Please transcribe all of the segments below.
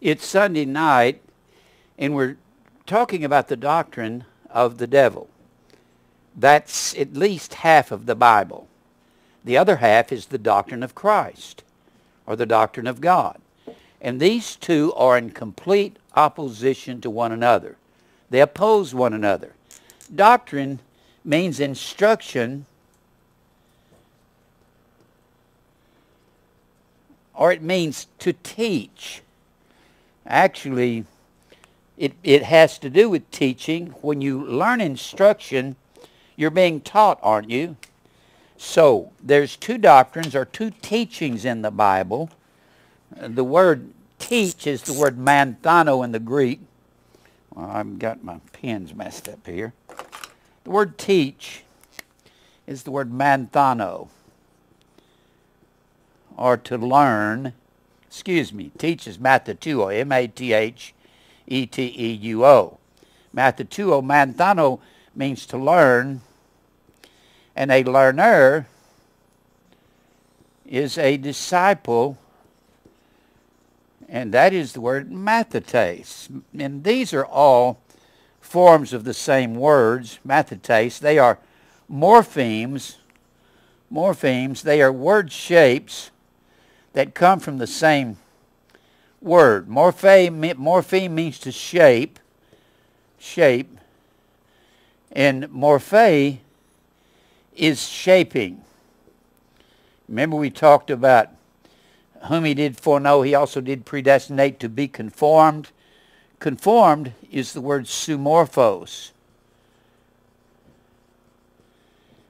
It's Sunday night, and we're talking about the doctrine of the devil. That's at least half of the Bible. The other half is the doctrine of Christ, or the doctrine of God. And these two are in complete opposition to one another. They oppose one another. Doctrine means instruction or it means to teach. Actually, it, it has to do with teaching. When you learn instruction, you're being taught, aren't you? So there's two doctrines or two teachings in the Bible. The word teach is the word manthano in the Greek. Well, I've got my pens messed up here. The word teach is the word manthano, or to learn. Excuse me, teach is mathetuo, M-A-T-H-E-T-E-U-O. Mathetuo, manthano means to learn, and a learner is a disciple and that is the word mathetes. And these are all forms of the same words, mathetes. They are morphemes. Morphemes, they are word shapes that come from the same word. Morphe, morpheme means to shape, shape. And morphe is shaping. Remember we talked about whom he did foreknow, he also did predestinate to be conformed. Conformed is the word sumorphos.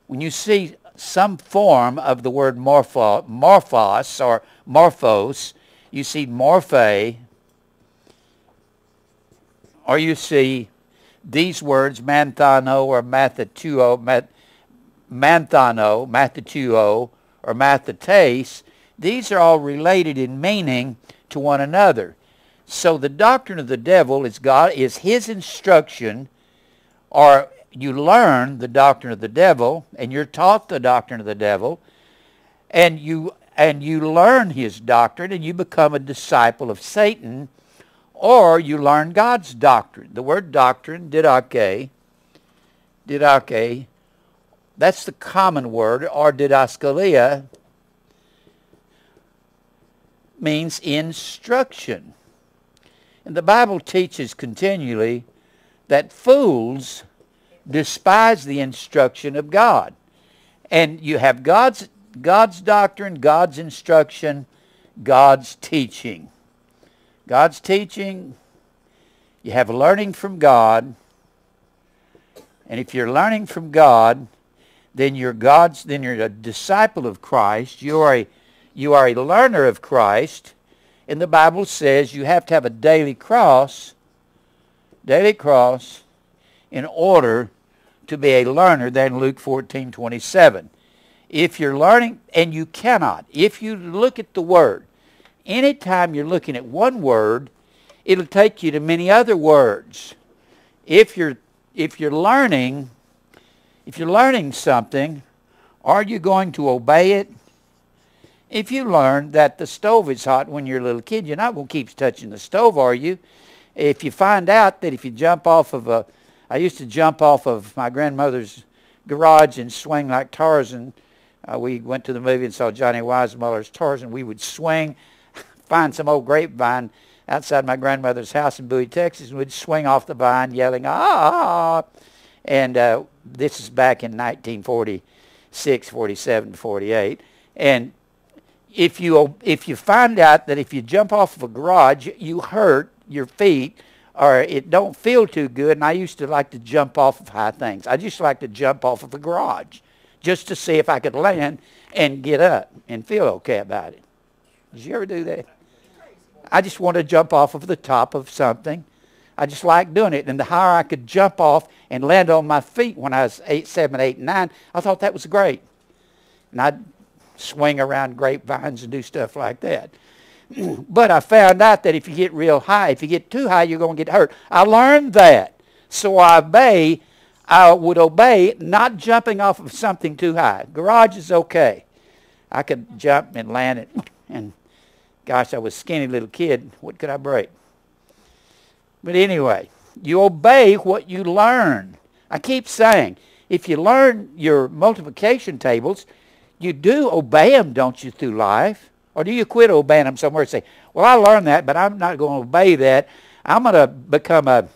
When you see some form of the word morpho, morphos or morphos, you see morphe, or you see these words, manthano or mathetuo, manthano, mathetuo, or mathetes, these are all related in meaning to one another. So the doctrine of the devil is God is his instruction or you learn the doctrine of the devil and you're taught the doctrine of the devil and you and you learn his doctrine and you become a disciple of Satan or you learn God's doctrine. The word doctrine, didache, didache, that's the common word, or didaskalia, means instruction. And the Bible teaches continually that fools despise the instruction of God. And you have God's, God's doctrine, God's instruction, God's teaching. God's teaching, you have learning from God. And if you're learning from God, then you're God's then you're a disciple of Christ. You are a you are a learner of Christ. And the Bible says you have to have a daily cross, daily cross, in order to be a learner. than Luke 14, 27. If you're learning, and you cannot, if you look at the Word, anytime you're looking at one word, it'll take you to many other words. If you're, if you're learning, if you're learning something, are you going to obey it? If you learn that the stove is hot when you're a little kid, you're not going to keep touching the stove, are you? If you find out that if you jump off of a, I used to jump off of my grandmother's garage and swing like Tarzan. Uh, we went to the movie and saw Johnny Weissmuller's Tarzan. We would swing, find some old grapevine outside my grandmother's house in Bowie, Texas, and we'd swing off the vine yelling, ah! And uh, this is back in 1946, 47, 48. And if you if you find out that if you jump off of a garage you hurt your feet or it don't feel too good and I used to like to jump off of high things. I just like to jump off of the garage just to see if I could land and get up and feel okay about it. Did you ever do that? I just want to jump off of the top of something. I just like doing it. And the higher I could jump off and land on my feet when I was eight, seven, eight, nine, I thought that was great. And I'd swing around grapevines and do stuff like that. But I found out that if you get real high, if you get too high, you're going to get hurt. I learned that. So I obey, I would obey not jumping off of something too high. Garage is okay. I could jump and land it. And gosh, I was a skinny little kid. What could I break? But anyway, you obey what you learn. I keep saying, if you learn your multiplication tables, you do obey them, don't you, through life? Or do you quit obeying them somewhere and say, well, I learned that, but I'm not going to obey that. I'm going to become a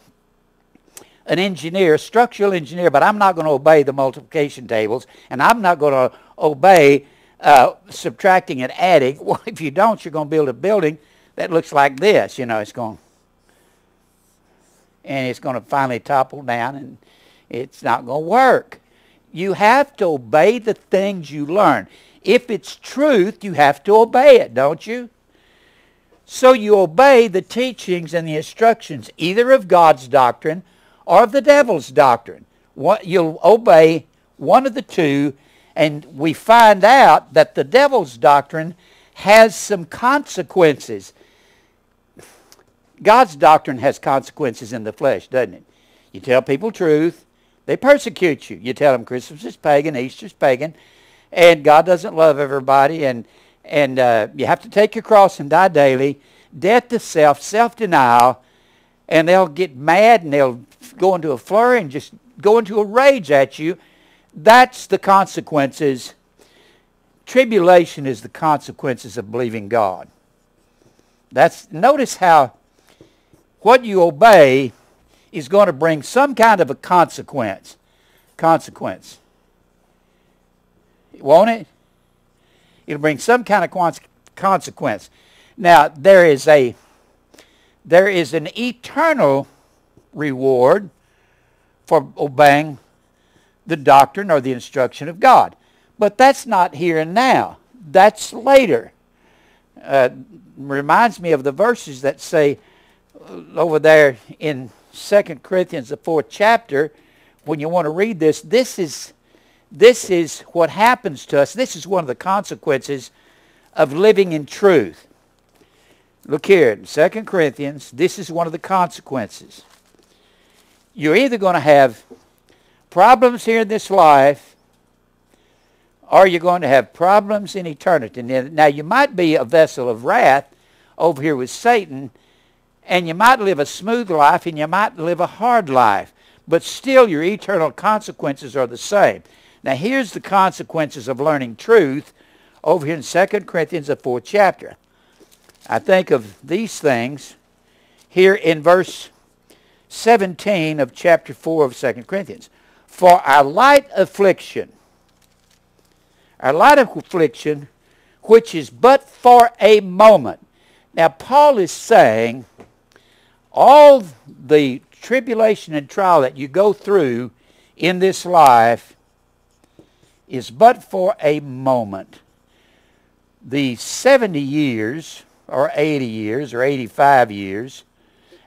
an engineer, a structural engineer, but I'm not going to obey the multiplication tables, and I'm not going to obey uh, subtracting and adding. Well, if you don't, you're going to build a building that looks like this. You know, it's going, and it's going to finally topple down, and it's not going to work. You have to obey the things you learn. If it's truth, you have to obey it, don't you? So you obey the teachings and the instructions, either of God's doctrine or of the devil's doctrine. You'll obey one of the two, and we find out that the devil's doctrine has some consequences. God's doctrine has consequences in the flesh, doesn't it? You tell people truth, they persecute you. You tell them Christmas is pagan, Easter's pagan, and God doesn't love everybody, and and uh, you have to take your cross and die daily. Death to self, self-denial, and they'll get mad and they'll go into a flurry and just go into a rage at you. That's the consequences. Tribulation is the consequences of believing God. That's notice how what you obey is going to bring some kind of a consequence. Consequence. Won't it? It'll bring some kind of consequence. Now, there is a there is an eternal reward for obeying the doctrine or the instruction of God. But that's not here and now. That's later. Uh, reminds me of the verses that say uh, over there in 2 Corinthians, the fourth chapter, when you want to read this, this is, this is what happens to us. This is one of the consequences of living in truth. Look here, in 2 Corinthians, this is one of the consequences you're either going to have problems here in this life or you're going to have problems in eternity. Now, you might be a vessel of wrath over here with Satan, and you might live a smooth life and you might live a hard life, but still your eternal consequences are the same. Now, here's the consequences of learning truth over here in 2 Corinthians, the fourth chapter. I think of these things here in verse 17 of chapter 4 of 2 Corinthians. For our light affliction, our light affliction, which is but for a moment. Now, Paul is saying all the tribulation and trial that you go through in this life is but for a moment. The 70 years, or 80 years, or 85 years,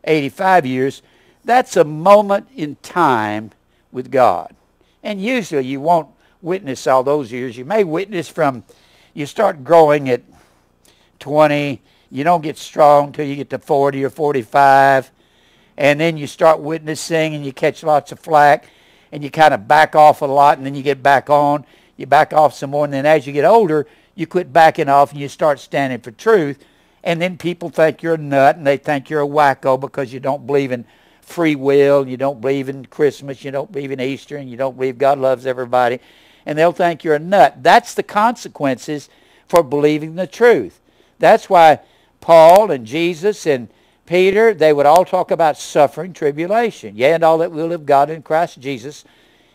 85 years that's a moment in time with God. And usually you won't witness all those years. You may witness from, you start growing at 20, you don't get strong till you get to 40 or 45, and then you start witnessing and you catch lots of flack, and you kind of back off a lot, and then you get back on, you back off some more, and then as you get older, you quit backing off and you start standing for truth, and then people think you're a nut, and they think you're a wacko because you don't believe in free will, you don't believe in Christmas, you don't believe in Easter, and you don't believe God loves everybody, and they'll think you're a nut. That's the consequences for believing the truth. That's why Paul and Jesus and Peter, they would all talk about suffering, tribulation. Yea, and all that will live God in Christ Jesus.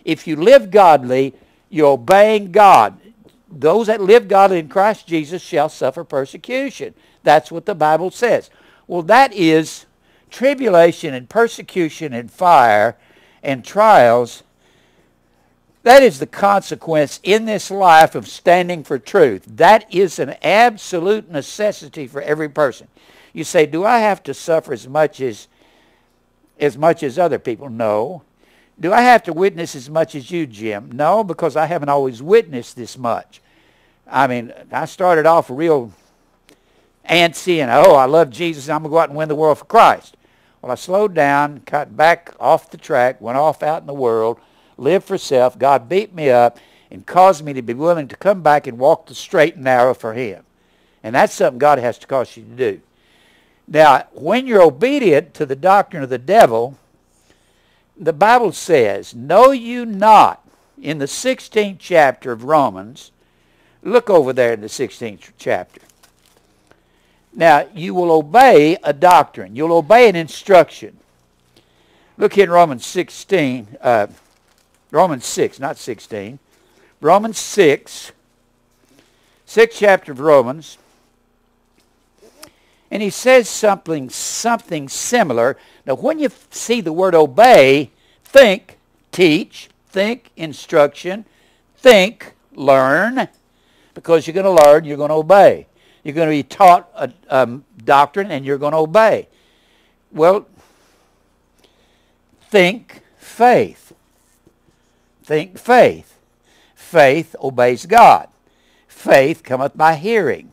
If you live godly, you're obeying God. Those that live godly in Christ Jesus shall suffer persecution. That's what the Bible says. Well, that is tribulation and persecution and fire and trials, that is the consequence in this life of standing for truth. That is an absolute necessity for every person. You say, do I have to suffer as much as as much as other people? No. Do I have to witness as much as you, Jim? No, because I haven't always witnessed this much. I mean, I started off real antsy and, oh, I love Jesus. I'm going to go out and win the world for Christ. Well, I slowed down, cut back off the track, went off out in the world, lived for self. God beat me up and caused me to be willing to come back and walk the straight and narrow for him. And that's something God has to cause you to do. Now, when you're obedient to the doctrine of the devil, the Bible says, Know you not, in the 16th chapter of Romans, look over there in the 16th chapter. Now, you will obey a doctrine. You'll obey an instruction. Look here in Romans 16, uh, Romans 6, not 16. Romans 6, 6th chapter of Romans. And he says something, something similar. Now, when you see the word obey, think, teach, think, instruction, think, learn, because you're going to learn, you're going to obey. You're going to be taught a, a doctrine and you're going to obey. Well, think faith. Think faith. Faith obeys God. Faith cometh by hearing.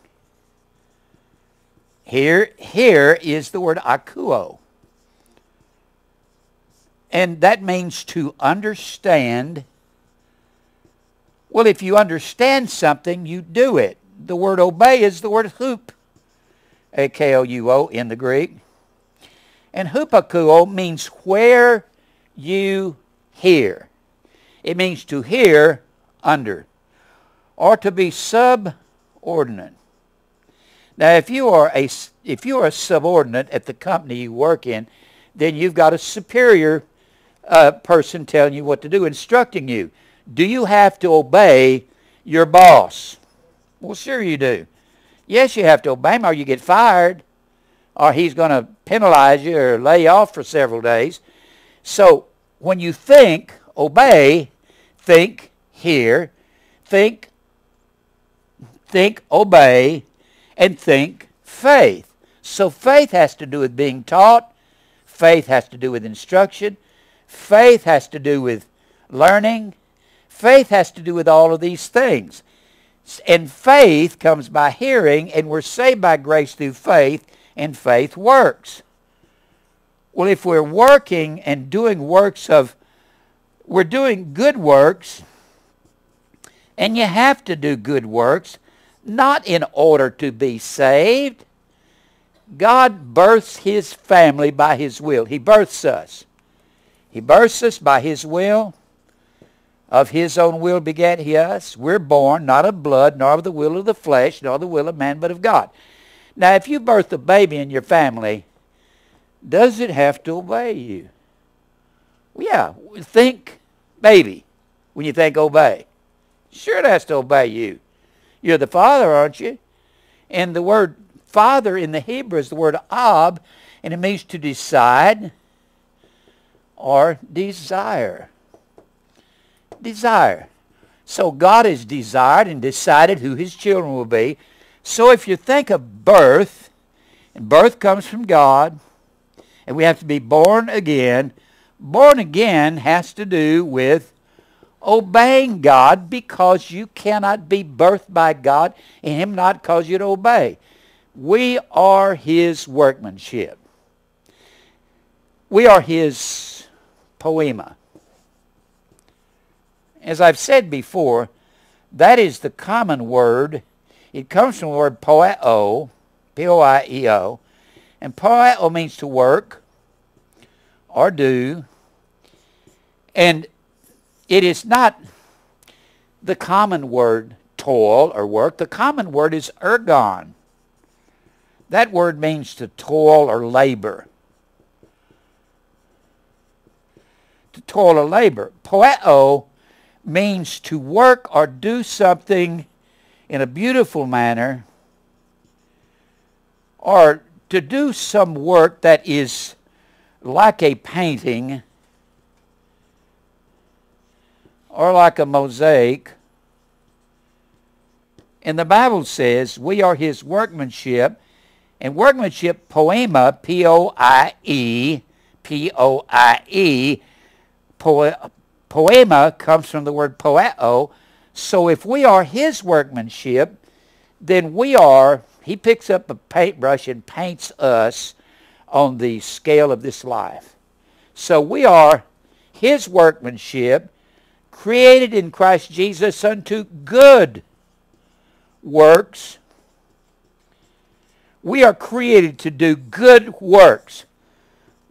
Here, here is the word akuo. And that means to understand. Well, if you understand something, you do it. The word obey is the word hoop, A-K-O-U-O in the Greek. And hupakuo means where you hear. It means to hear under or to be subordinate. Now, if you are a if you are a subordinate at the company you work in, then you've got a superior uh, person telling you what to do, instructing you. Do you have to obey your boss? Well, sure you do. Yes, you have to obey him, or you get fired, or he's going to penalize you or lay you off for several days. So when you think, obey, think, hear, think, think, obey, and think, faith. So faith has to do with being taught. Faith has to do with instruction. Faith has to do with learning. Faith has to do with all of these things. And faith comes by hearing, and we're saved by grace through faith, and faith works. Well, if we're working and doing works of, we're doing good works, and you have to do good works, not in order to be saved. God births his family by his will. He births us. He births us by his will. Of his own will begat he us. We're born not of blood, nor of the will of the flesh, nor the will of man, but of God. Now, if you birth a baby in your family, does it have to obey you? Well, yeah, think baby when you think obey. Sure it has to obey you. You're the father, aren't you? And the word father in the Hebrew is the word ab, and it means to decide or desire. Desire. So God has desired and decided who his children will be. So if you think of birth, and birth comes from God, and we have to be born again, born again has to do with obeying God because you cannot be birthed by God and him not cause you to obey. We are his workmanship. We are his poema. As I've said before, that is the common word. It comes from the word poieo, P-O-I-E-O, and poieo means to work or do. And it is not the common word toil or work. The common word is ergon. That word means to toil or labor. To toil or labor. Poieo means to work or do something in a beautiful manner or to do some work that is like a painting or like a mosaic. And the Bible says we are his workmanship. And workmanship, poema, P-O-I-E, P-O-I-E, po poema comes from the word poieo. So if we are his workmanship, then we are, he picks up a paintbrush and paints us on the scale of this life. So we are his workmanship, created in Christ Jesus unto good works, We are created to do good works.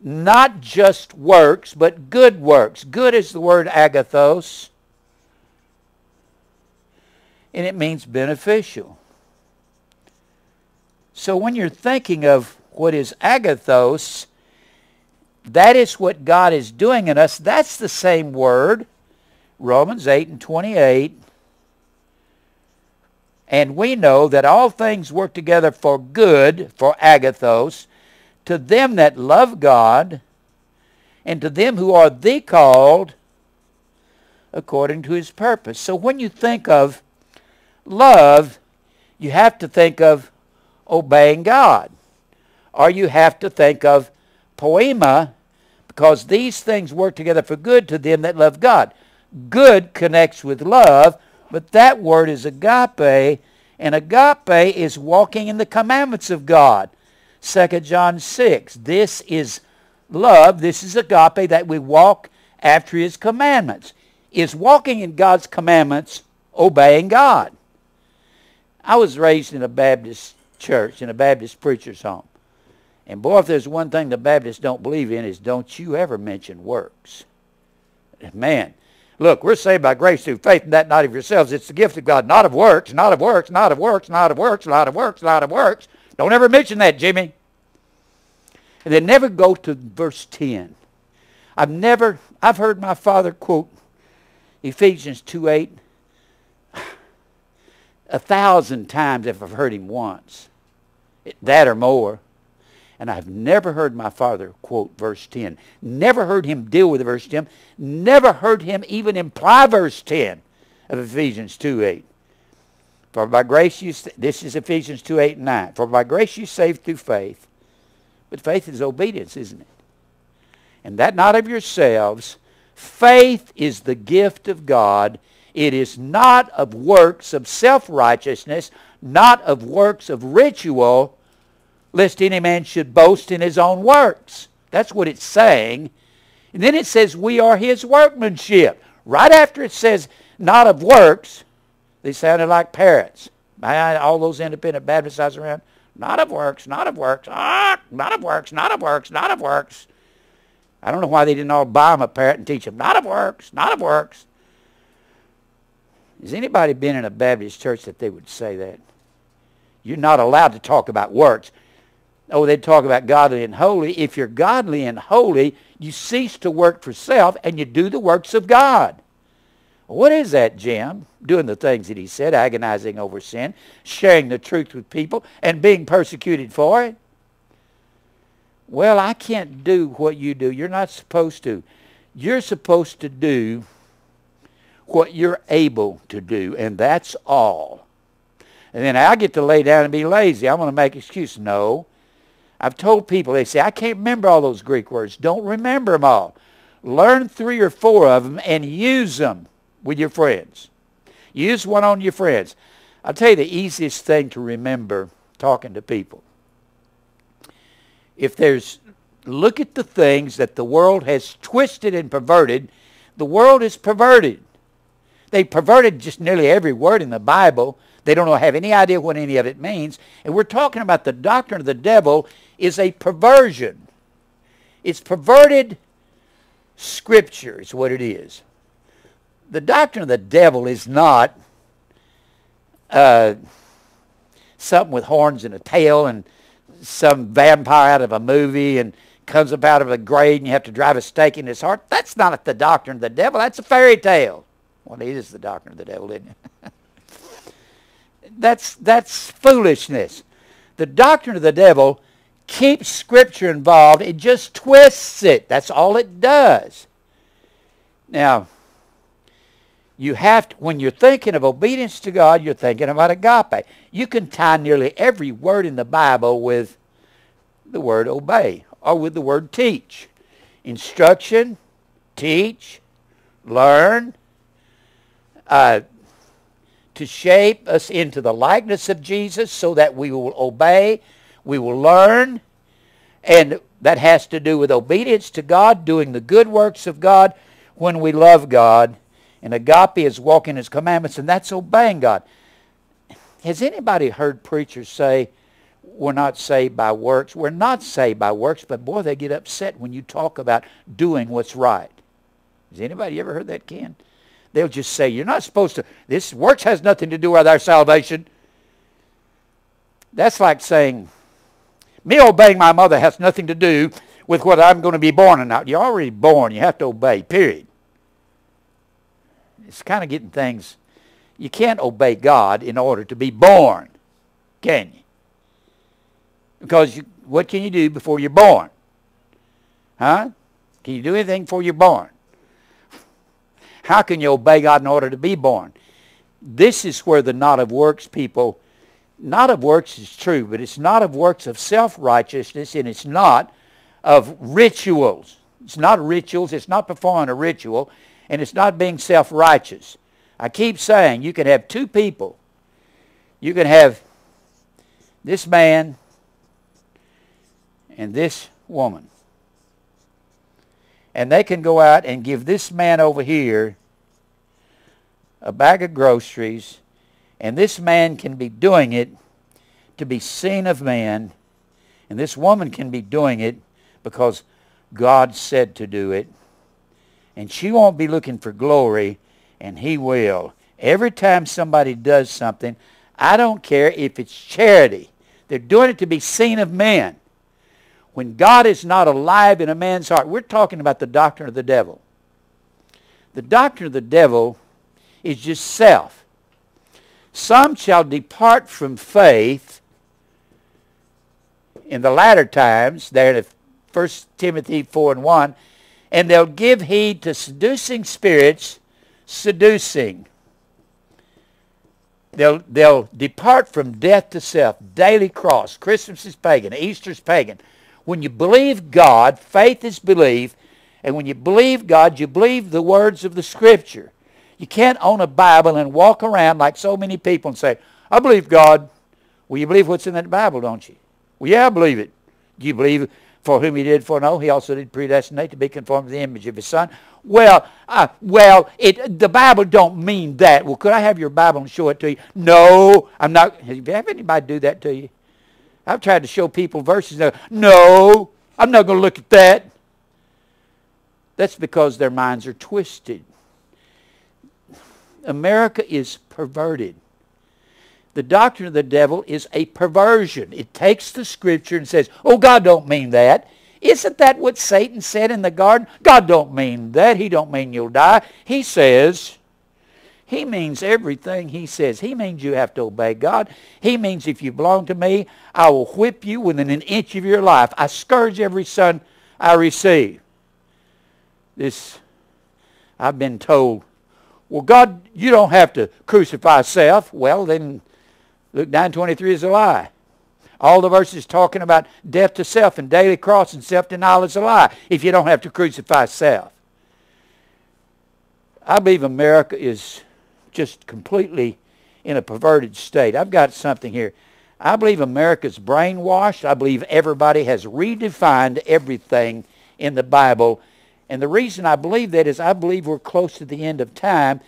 Not just works, but good works. Good is the word agathos, and it means beneficial. So when you're thinking of what is agathos, that is what God is doing in us. That's the same word, Romans 8 and 28 and we know that all things work together for good, for agathos, to them that love God, and to them who are the called according to his purpose. So when you think of love, you have to think of obeying God. Or you have to think of poema, because these things work together for good to them that love God. Good connects with love, but that word is agape, and agape is walking in the commandments of God. 2 John 6. This is love. This is agape, that we walk after his commandments. Is walking in God's commandments obeying God? I was raised in a Baptist church, in a Baptist preacher's home. And boy, if there's one thing the Baptists don't believe in is don't you ever mention works. Man, Look, we're saved by grace through faith, and that not of yourselves. It's the gift of God, not of works, not of works, not of works, not of works, not of works, not of works. Don't ever mention that, Jimmy. And then never go to verse 10. I've never, I've heard my father quote Ephesians 2 8 a thousand times if I've heard him once. That or more. And I've never heard my father quote verse 10. Never heard him deal with verse 10. Never heard him even imply verse 10 of Ephesians 2 8. For by grace you, this is Ephesians 2 8 and 9. For by grace you saved through faith. But faith is obedience, isn't it? And that not of yourselves. Faith is the gift of God. It is not of works of self-righteousness, not of works of ritual, lest any man should boast in his own works. That's what it's saying. And then it says, we are his workmanship. Right after it says, not of works, they sounded like parrots. All those independent Baptists I around, not of works, not of works, ah, not of works, not of works, not of works. I don't know why they didn't all buy them a parrot and teach them, not of works, not of works. Has anybody been in a Baptist church that they would say that? You're not allowed to talk about works. Oh, they talk about godly and holy. If you're godly and holy, you cease to work for self and you do the works of God. What is that, Jim? Doing the things that he said, agonizing over sin, sharing the truth with people, and being persecuted for it? Well, I can't do what you do. You're not supposed to. You're supposed to do what you're able to do, and that's all. And then I get to lay down and be lazy. I'm going to make excuse. No. I've told people, they say, I can't remember all those Greek words. Don't remember them all. Learn three or four of them and use them with your friends. Use one on your friends. I'll tell you the easiest thing to remember talking to people. If there's, look at the things that the world has twisted and perverted. The world is perverted. They perverted just nearly every word in the Bible. They don't have any idea what any of it means. And we're talking about the doctrine of the devil is a perversion. It's perverted scripture is what it is. The doctrine of the devil is not uh, something with horns and a tail and some vampire out of a movie and comes up out of a grave and you have to drive a stake in his heart. That's not the doctrine of the devil. That's a fairy tale. Well, it is the doctrine of the devil, isn't it? that's, that's foolishness. The doctrine of the devil keeps Scripture involved. It just twists it. That's all it does. Now, you have to, when you're thinking of obedience to God, you're thinking about agape. You can tie nearly every word in the Bible with the word obey or with the word teach. Instruction, teach, learn, uh, to shape us into the likeness of Jesus so that we will obey we will learn, and that has to do with obedience to God, doing the good works of God when we love God. And agape is walking His commandments, and that's obeying God. Has anybody heard preachers say, we're not saved by works. We're not saved by works, but boy, they get upset when you talk about doing what's right. Has anybody ever heard that, Ken? They'll just say, you're not supposed to, this works has nothing to do with our salvation. That's like saying, me obeying my mother has nothing to do with what I'm going to be born or not. You're already born. You have to obey, period. It's kind of getting things. You can't obey God in order to be born, can you? Because you, what can you do before you're born? Huh? Can you do anything before you're born? How can you obey God in order to be born? This is where the not of works people, not of works is true, but it's not of works of self-righteousness and it's not of rituals. It's not rituals. It's not performing a ritual and it's not being self-righteous. I keep saying you can have two people. You can have this man and this woman. And they can go out and give this man over here a bag of groceries, and this man can be doing it to be seen of man, and this woman can be doing it because God said to do it. And she won't be looking for glory, and he will. Every time somebody does something, I don't care if it's charity. They're doing it to be seen of men. When God is not alive in a man's heart, we're talking about the doctrine of the devil. The doctrine of the devil is just self. Some shall depart from faith in the latter times, there in 1 Timothy 4 and 1, and they'll give heed to seducing spirits, seducing. They'll, they'll depart from death to self. Daily cross. Christmas is pagan. Easter's pagan. When you believe God, faith is belief, and when you believe God, you believe the words of the Scripture. You can't own a Bible and walk around like so many people and say, I believe God. Well, you believe what's in that Bible, don't you? Well, yeah, I believe it. Do you believe for whom he did foreknow, he also did predestinate to be conformed to the image of his Son? Well, uh, well, it, the Bible don't mean that. Well, could I have your Bible and show it to you? No, I'm not. Have anybody do that to you? I've tried to show people verses. No, I'm not going to look at that. That's because their minds are twisted. America is perverted. The doctrine of the devil is a perversion. It takes the scripture and says, oh, God don't mean that. Isn't that what Satan said in the garden? God don't mean that. He don't mean you'll die. He says, he means everything he says. He means you have to obey God. He means if you belong to me, I will whip you within an inch of your life. I scourge every son I receive. This, I've been told, well, God, you don't have to crucify self. Well, then Luke 9.23 is a lie. All the verses talking about death to self and daily cross and self-denial is a lie if you don't have to crucify self. I believe America is just completely in a perverted state. I've got something here. I believe America's brainwashed. I believe everybody has redefined everything in the Bible. And the reason I believe that is I believe we're close to the end of time.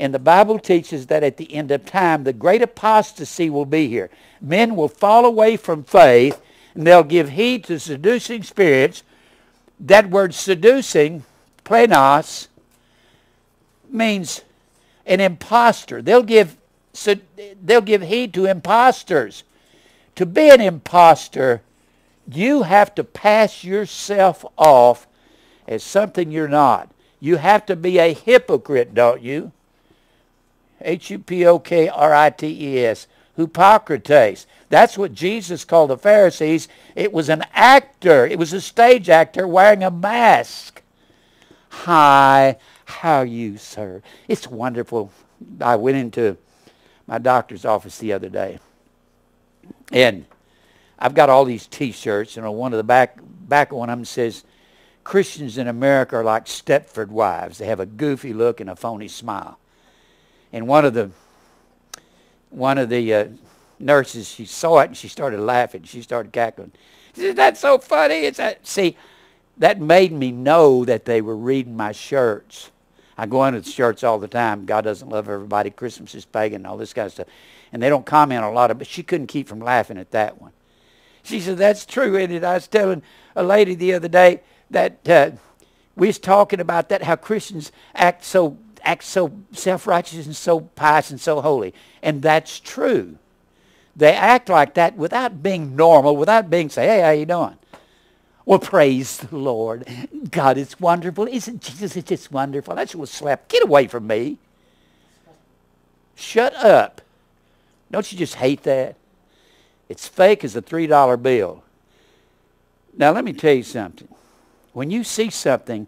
And the Bible teaches that at the end of time, the great apostasy will be here. Men will fall away from faith, and they'll give heed to seducing spirits. That word seducing, planos, means an impostor. They'll give, so they'll give heed to impostors. To be an impostor, you have to pass yourself off as something you're not. You have to be a hypocrite, don't you? H-U-P-O-K-R-I-T-E-S. Hypocrites. That's what Jesus called the Pharisees. It was an actor. It was a stage actor wearing a mask. Hi, how you, sir? It's wonderful. I went into my doctor's office the other day, and I've got all these T-shirts, and on one of the back back of one of them says, "Christians in America are like Stepford wives. They have a goofy look and a phony smile." And one of the one of the uh, nurses, she saw it and she started laughing. She started cackling. She said, "That's so funny." It's that. See, that made me know that they were reading my shirts. I go into the church all the time. God doesn't love everybody. Christmas is pagan, and all this kind of stuff. And they don't comment a lot of but she couldn't keep from laughing at that one. She said, that's true, isn't it? I was telling a lady the other day that uh, we was talking about that, how Christians act so act so self-righteous and so pious and so holy. And that's true. They act like that without being normal, without being say, hey, how you doing? Well, praise the Lord. God is wonderful. Isn't Jesus is just wonderful? That's what slap. Get away from me. Shut up. Don't you just hate that? It's fake as a $3 bill. Now, let me tell you something. When you see something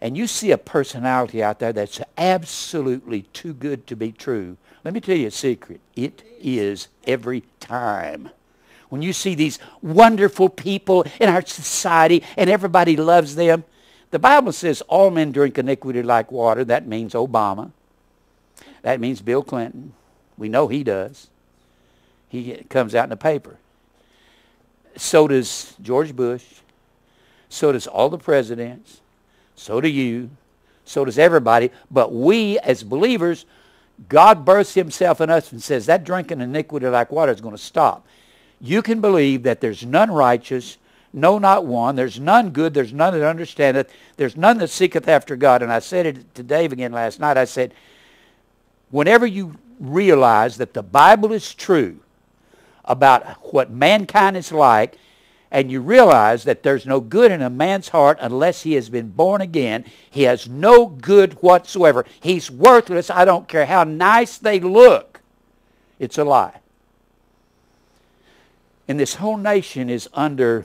and you see a personality out there that's absolutely too good to be true, let me tell you a secret. It is every time. When you see these wonderful people in our society and everybody loves them, the Bible says all men drink iniquity like water. That means Obama. That means Bill Clinton. We know he does. He comes out in the paper. So does George Bush. So does all the presidents. So do you. So does everybody. But we as believers, God births himself in us and says that drinking iniquity like water is going to stop. You can believe that there's none righteous, no, not one. There's none good. There's none that understandeth. There's none that seeketh after God. And I said it to Dave again last night. I said, whenever you realize that the Bible is true about what mankind is like, and you realize that there's no good in a man's heart unless he has been born again. He has no good whatsoever. He's worthless. I don't care how nice they look. It's a lie. And this whole nation is under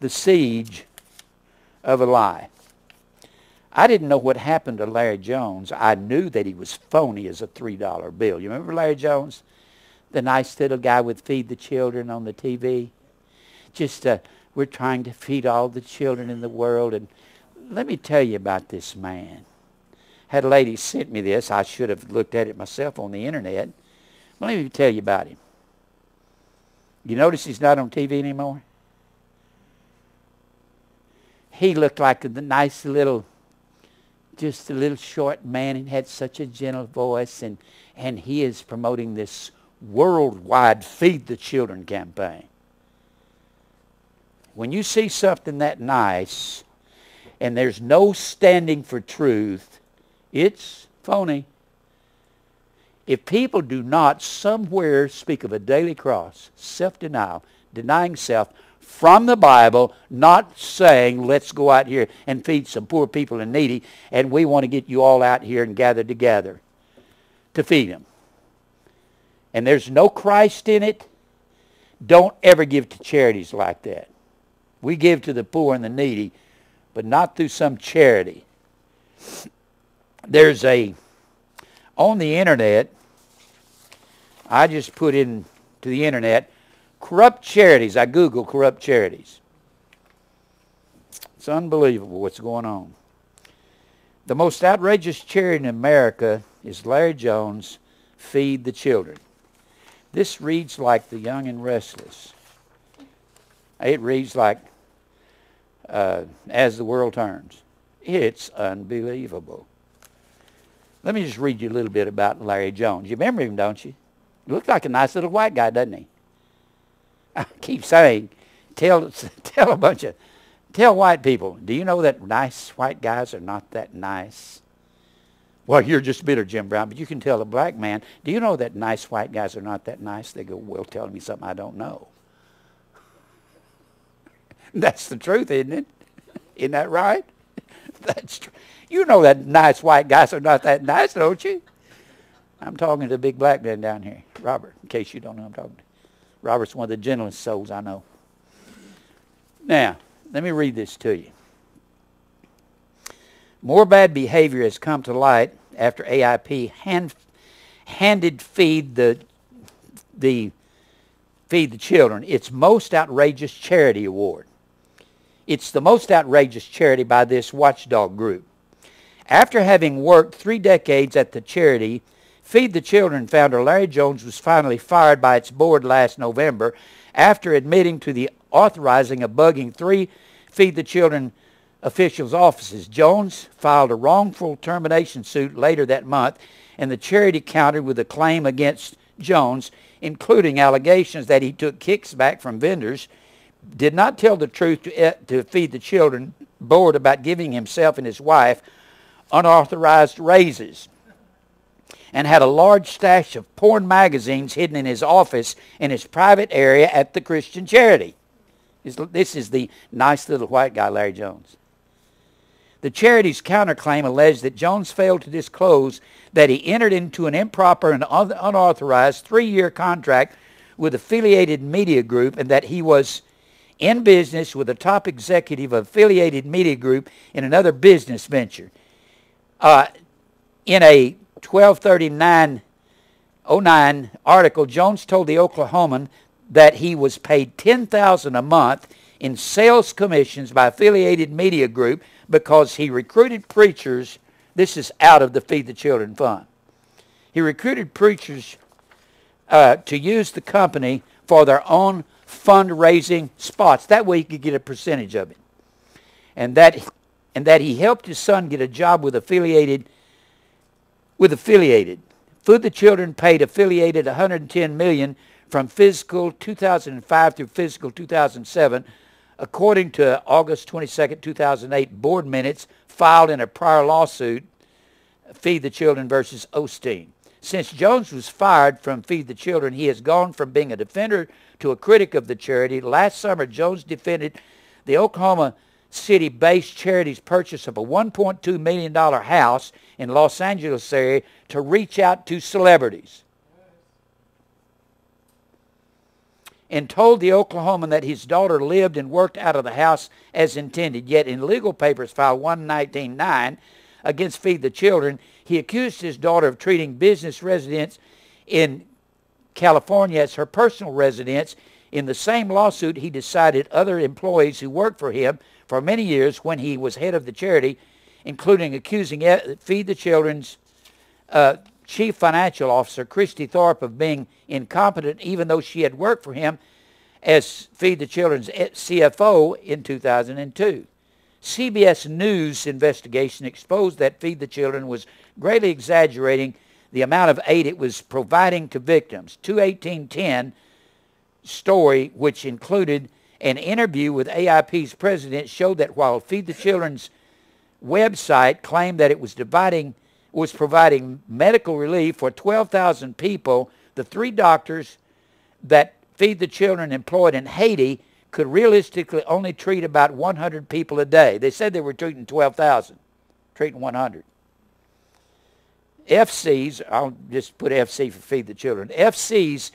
the siege of a lie. I didn't know what happened to Larry Jones. I knew that he was phony as a $3 bill. You remember Larry Jones? The nice little guy with Feed the Children on the TV? just uh, we're trying to feed all the children in the world. And let me tell you about this man. Had a lady sent me this. I should have looked at it myself on the internet. But let me tell you about him. You notice he's not on TV anymore? He looked like a nice little, just a little short man and had such a gentle voice. And, and he is promoting this worldwide Feed the Children campaign when you see something that nice and there's no standing for truth, it's phony. If people do not somewhere speak of a daily cross, self-denial, denying self, from the Bible, not saying, let's go out here and feed some poor people and needy, and we want to get you all out here and gathered together to feed them. And there's no Christ in it. Don't ever give to charities like that. We give to the poor and the needy, but not through some charity. There's a, on the internet, I just put in to the internet, corrupt charities. I Google corrupt charities. It's unbelievable what's going on. The most outrageous charity in America is Larry Jones' Feed the Children. This reads like The Young and Restless. It reads like uh, as the world turns. It's unbelievable. Let me just read you a little bit about Larry Jones. You remember him, don't you? He looked like a nice little white guy, doesn't he? I keep saying, tell, tell a bunch of, tell white people, do you know that nice white guys are not that nice? Well, you're just bitter, Jim Brown, but you can tell a black man, do you know that nice white guys are not that nice? They go, well, tell me something I don't know. That's the truth, isn't it? Isn't that right? That's true. You know that nice white guys are not that nice, don't you? I'm talking to the big black man down here, Robert, in case you don't know I'm talking to. Robert's one of the gentlest souls I know. Now, let me read this to you. More bad behavior has come to light after AIP hand, handed feed the the feed the children its most outrageous charity award. It's the most outrageous charity by this watchdog group. After having worked three decades at the charity, Feed the Children founder Larry Jones was finally fired by its board last November after admitting to the authorizing of bugging three Feed the Children officials' offices. Jones filed a wrongful termination suit later that month, and the charity countered with a claim against Jones, including allegations that he took kicks back from vendors, did not tell the truth to, eh, to feed the children, board about giving himself and his wife unauthorized raises, and had a large stash of porn magazines hidden in his office in his private area at the Christian charity. This is the nice little white guy, Larry Jones. The charity's counterclaim alleged that Jones failed to disclose that he entered into an improper and unauthorized three-year contract with affiliated media group and that he was in business with a top executive of affiliated media group in another business venture. Uh, in a 1239-09 article, Jones told the Oklahoman that he was paid 10,000 a month in sales commissions by affiliated media group because he recruited preachers this is out of the Feed the Children Fund. He recruited preachers uh, to use the company for their own fundraising spots. That way he could get a percentage of it. And that, and that he helped his son get a job with affiliated, with affiliated. Feed the Children paid affiliated 110 million from fiscal 2005 through fiscal 2007, according to August 22, 2008 board minutes filed in a prior lawsuit, Feed the Children versus Osteen. Since Jones was fired from Feed the Children, he has gone from being a defender to a critic of the charity. Last summer, Jones defended the Oklahoma City-based charities purchase of a $1.2 million house in Los Angeles area to reach out to celebrities. and told the Oklahoman that his daughter lived and worked out of the house as intended. Yet in legal papers filed 1199 against Feed the Children, he accused his daughter of treating business residents in California as her personal residence. In the same lawsuit, he decided other employees who worked for him for many years when he was head of the charity, including accusing Feed the Children's uh, chief financial officer, Christy Thorpe, of being incompetent even though she had worked for him as Feed the Children's CFO in 2002. CBS News investigation exposed that Feed the Children was greatly exaggerating the amount of aid it was providing to victims. 21810 story, which included an interview with AIP's president, showed that while Feed the Children's website claimed that it was dividing was providing medical relief for 12,000 people. The three doctors that Feed the Children employed in Haiti could realistically only treat about 100 people a day. They said they were treating 12,000, treating 100. FC's, I'll just put FC for Feed the Children. FC's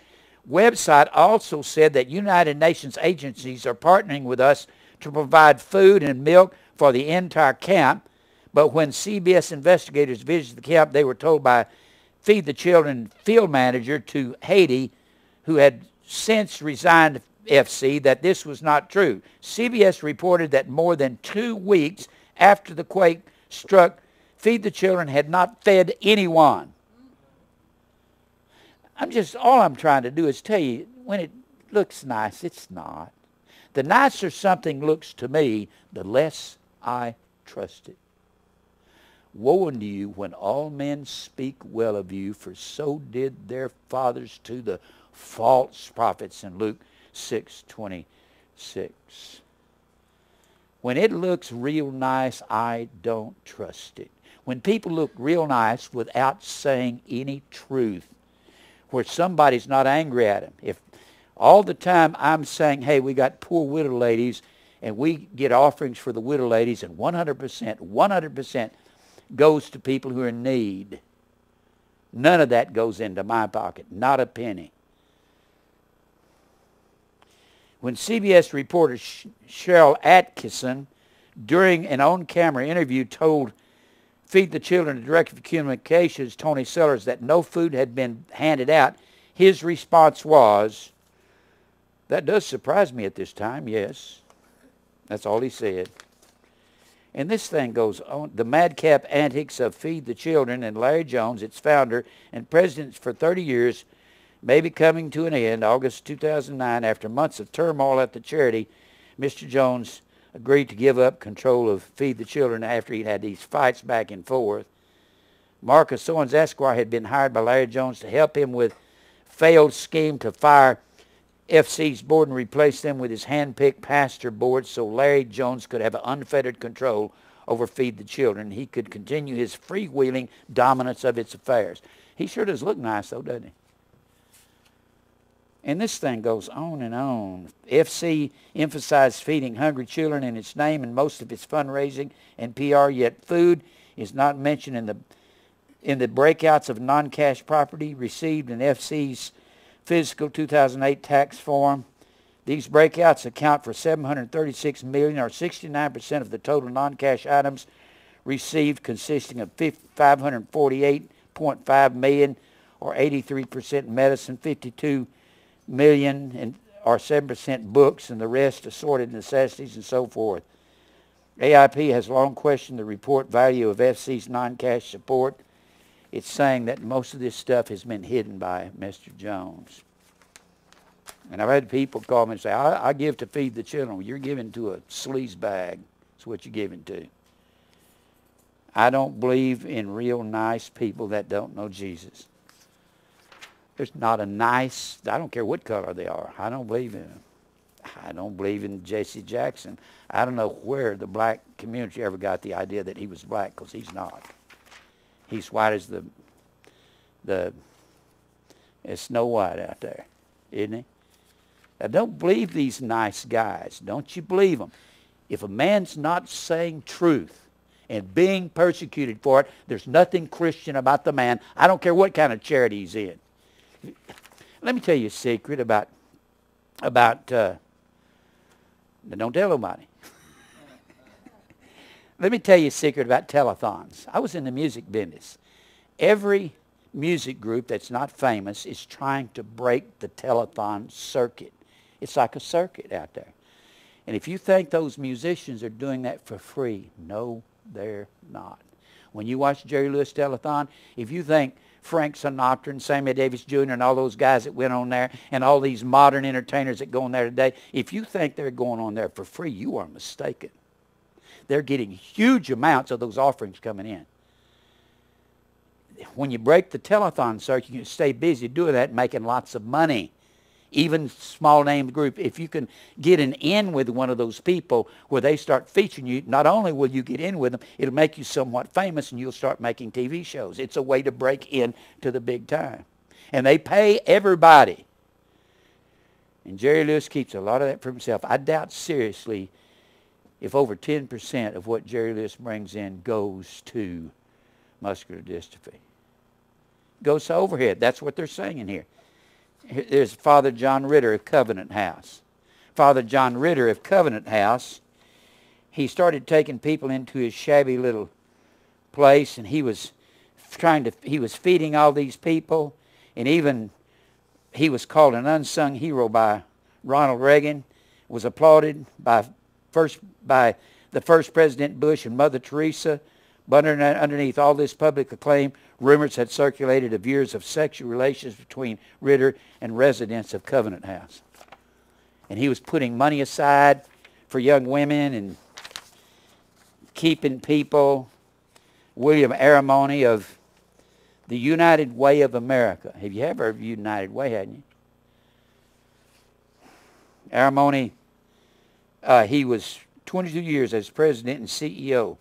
website also said that United Nations agencies are partnering with us to provide food and milk for the entire camp but when CBS investigators visited the camp, they were told by Feed the Children field manager to Haiti, who had since resigned FC, that this was not true. CBS reported that more than two weeks after the quake struck, Feed the Children had not fed anyone. I'm just, all I'm trying to do is tell you, when it looks nice, it's not. The nicer something looks to me, the less I trust it. Woe unto you when all men speak well of you, for so did their fathers to the false prophets in Luke 6:26. When it looks real nice, I don't trust it. When people look real nice without saying any truth, where somebody's not angry at him. If all the time I'm saying, hey, we got poor widow ladies, and we get offerings for the widow ladies, and 100%, 100% goes to people who are in need. None of that goes into my pocket, not a penny. When CBS reporter Sharyl Atkinson, during an on-camera interview, told Feed the Children Director of Communications, Tony Sellers, that no food had been handed out, his response was, that does surprise me at this time, yes. That's all he said. And this thing goes on. The madcap antics of Feed the Children and Larry Jones, its founder and president for 30 years, may be coming to an end August 2009 after months of turmoil at the charity. Mr. Jones agreed to give up control of Feed the Children after he'd had these fights back and forth. Marcus Owens Esquire had been hired by Larry Jones to help him with failed scheme to fire FC's board and replace them with his hand-picked pastor board so Larry Jones could have unfettered control over Feed the Children. He could continue his freewheeling dominance of its affairs. He sure does look nice, though, doesn't he? And this thing goes on and on. FC emphasized feeding hungry children in its name and most of its fundraising and PR, yet food is not mentioned in the in the breakouts of non-cash property received in FC's fiscal 2008 tax form. These breakouts account for 736 million or 69% of the total non-cash items received consisting of 548.5 million or 83% medicine, 52 million and or 7% books and the rest assorted necessities and so forth. AIP has long questioned the report value of FC's non-cash support. It's saying that most of this stuff has been hidden by Mr. Jones. And I've had people call me and say, I, I give to feed the children. You're giving to a sleaze bag. That's what you're giving to. I don't believe in real nice people that don't know Jesus. There's not a nice, I don't care what color they are. I don't believe in them. I don't believe in Jesse Jackson. I don't know where the black community ever got the idea that he was black because he's not. He's white as the the as Snow White out there, isn't he? Now don't believe these nice guys. Don't you believe them. If a man's not saying truth and being persecuted for it, there's nothing Christian about the man. I don't care what kind of charity he's in. Let me tell you a secret about about. Uh, don't tell nobody. Let me tell you a secret about telethons. I was in the music business. Every music group that's not famous is trying to break the telethon circuit. It's like a circuit out there. And if you think those musicians are doing that for free, no, they're not. When you watch Jerry Lewis Telethon, if you think Frank Sinatra and Sammy Davis Jr. and all those guys that went on there and all these modern entertainers that go on there today, if you think they're going on there for free, you are mistaken. They're getting huge amounts of those offerings coming in. When you break the telethon circuit, you can stay busy doing that, making lots of money even small name group, if you can get an in with one of those people where they start featuring you, not only will you get in with them, it'll make you somewhat famous and you'll start making TV shows. It's a way to break in to the big time. And they pay everybody. And Jerry Lewis keeps a lot of that for himself. I doubt seriously if over 10% of what Jerry Lewis brings in goes to muscular dystrophy. Goes to overhead. That's what they're saying in here. There's Father John Ritter of Covenant House. Father John Ritter of Covenant House, he started taking people into his shabby little place and he was trying to, he was feeding all these people and even he was called an unsung hero by Ronald Reagan, was applauded by first by the first President Bush and Mother Teresa, but underneath all this public acclaim, rumors had circulated of years of sexual relations between Ritter and residents of Covenant House. And he was putting money aside for young women and keeping people. William Aramony of the United Way of America. Have you ever heard of United Way, hadn't you? Aramony, uh, he was 22 years as president and CEO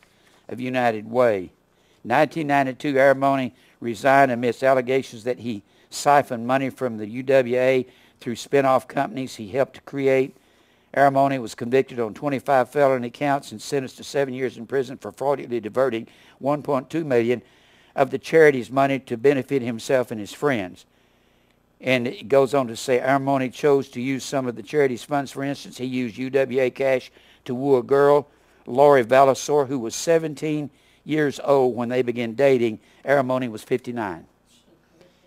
of United Way. 1992, Aramony resigned amidst allegations that he siphoned money from the UWA through spin-off companies he helped to create. Aramony was convicted on 25 felony counts and sentenced to seven years in prison for fraudulently diverting 1.2 million of the charity's money to benefit himself and his friends. And it goes on to say Aramony chose to use some of the charity's funds. For instance, he used UWA cash to woo a girl, Lori Villasor, who was 17 years old when they began dating. Aramony was 59.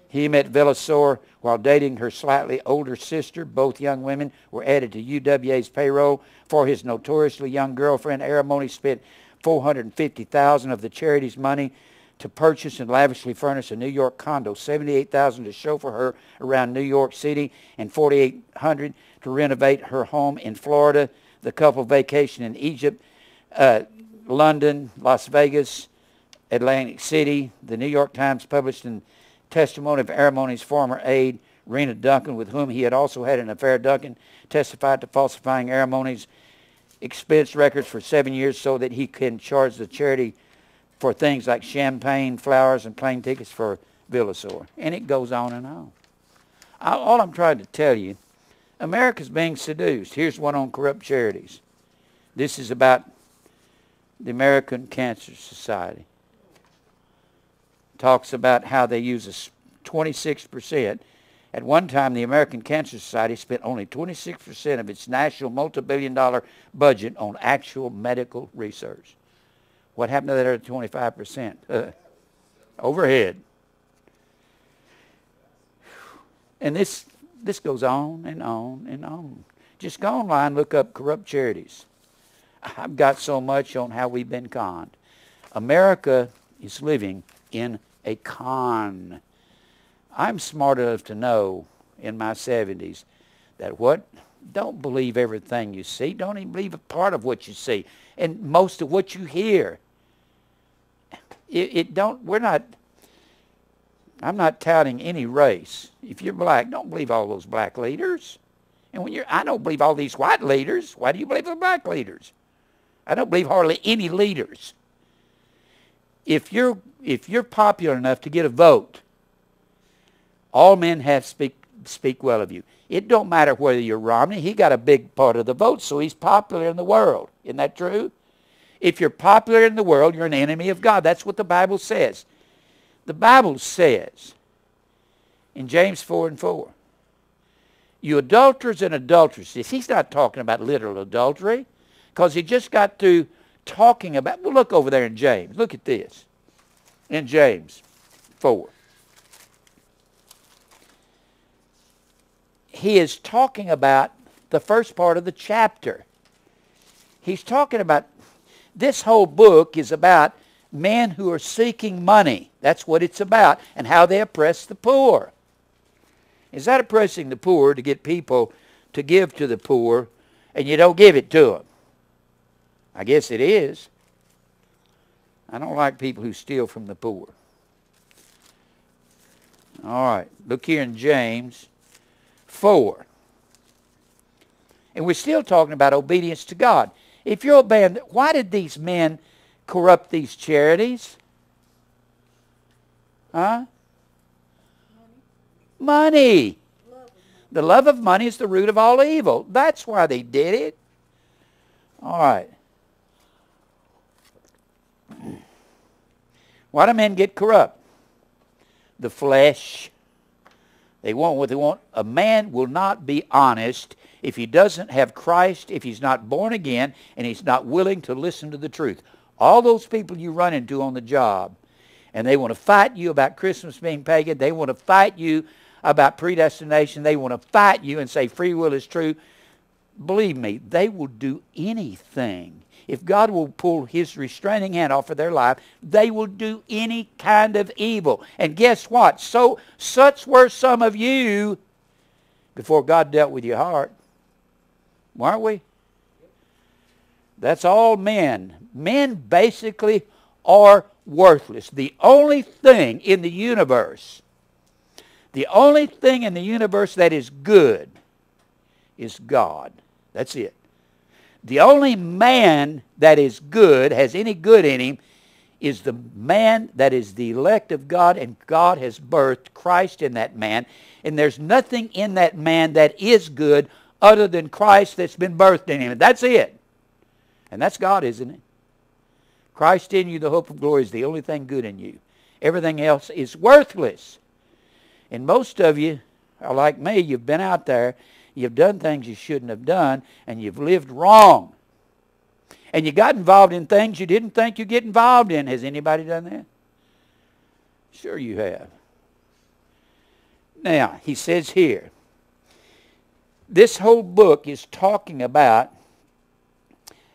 He met Villasor while dating her slightly older sister. Both young women were added to UWA's payroll. For his notoriously young girlfriend, Aramony spent 450000 of the charity's money to purchase and lavishly furnish a New York condo, 78000 to chauffeur her around New York City, and 4800 to renovate her home in Florida. The couple vacationed in Egypt. Uh, London, Las Vegas, Atlantic City. The New York Times published a testimony of Aramony's former aide, Rena Duncan, with whom he had also had an affair. Duncan testified to falsifying Aramony's expense records for seven years so that he can charge the charity for things like champagne, flowers, and plane tickets for Villasor. And it goes on and on. All I'm trying to tell you, America's being seduced. Here's one on corrupt charities. This is about the American Cancer Society. Talks about how they use a 26%. At one time, the American Cancer Society spent only 26% of its national multi-billion dollar budget on actual medical research. What happened to that other 25%? Uh, overhead. And this, this goes on and on and on. Just go online, look up corrupt charities. I've got so much on how we've been conned. America is living in a con. I'm smart enough to know in my 70s that what? Don't believe everything you see. Don't even believe a part of what you see. And most of what you hear. It, it don't, we're not, I'm not touting any race. If you're black, don't believe all those black leaders. And when you're, I don't believe all these white leaders. Why do you believe the black leaders? I don't believe hardly any leaders. If you're, if you're popular enough to get a vote, all men have speak, speak well of you. It don't matter whether you're Romney. He got a big part of the vote, so he's popular in the world. Isn't that true? If you're popular in the world, you're an enemy of God. That's what the Bible says. The Bible says in James 4 and 4, you adulterers and adulteresses. He's not talking about literal adultery because he just got through talking about, well, look over there in James. Look at this. In James 4. He is talking about the first part of the chapter. He's talking about, this whole book is about men who are seeking money. That's what it's about, and how they oppress the poor. Is that oppressing the poor to get people to give to the poor, and you don't give it to them? I guess it is. I don't like people who steal from the poor. All right, look here in James 4. And we're still talking about obedience to God. If you're obeying, why did these men corrupt these charities? Huh? Money. money. The love of money is the root of all evil. That's why they did it. All right. Why do men get corrupt? The flesh. They want what they want. A man will not be honest if he doesn't have Christ, if he's not born again, and he's not willing to listen to the truth. All those people you run into on the job, and they want to fight you about Christmas being pagan. They want to fight you about predestination. They want to fight you and say free will is true. Believe me, they will do anything if God will pull his restraining hand off of their life, they will do any kind of evil. And guess what? So such were some of you before God dealt with your heart. Weren't we? That's all men. Men basically are worthless. The only thing in the universe, the only thing in the universe that is good is God. That's it. The only man that is good, has any good in him, is the man that is the elect of God, and God has birthed Christ in that man. And there's nothing in that man that is good other than Christ that's been birthed in him. That's it. And that's God, isn't it? Christ in you, the hope of glory, is the only thing good in you. Everything else is worthless. And most of you are like me. You've been out there You've done things you shouldn't have done, and you've lived wrong. And you got involved in things you didn't think you'd get involved in. Has anybody done that? Sure you have. Now, he says here, this whole book is talking about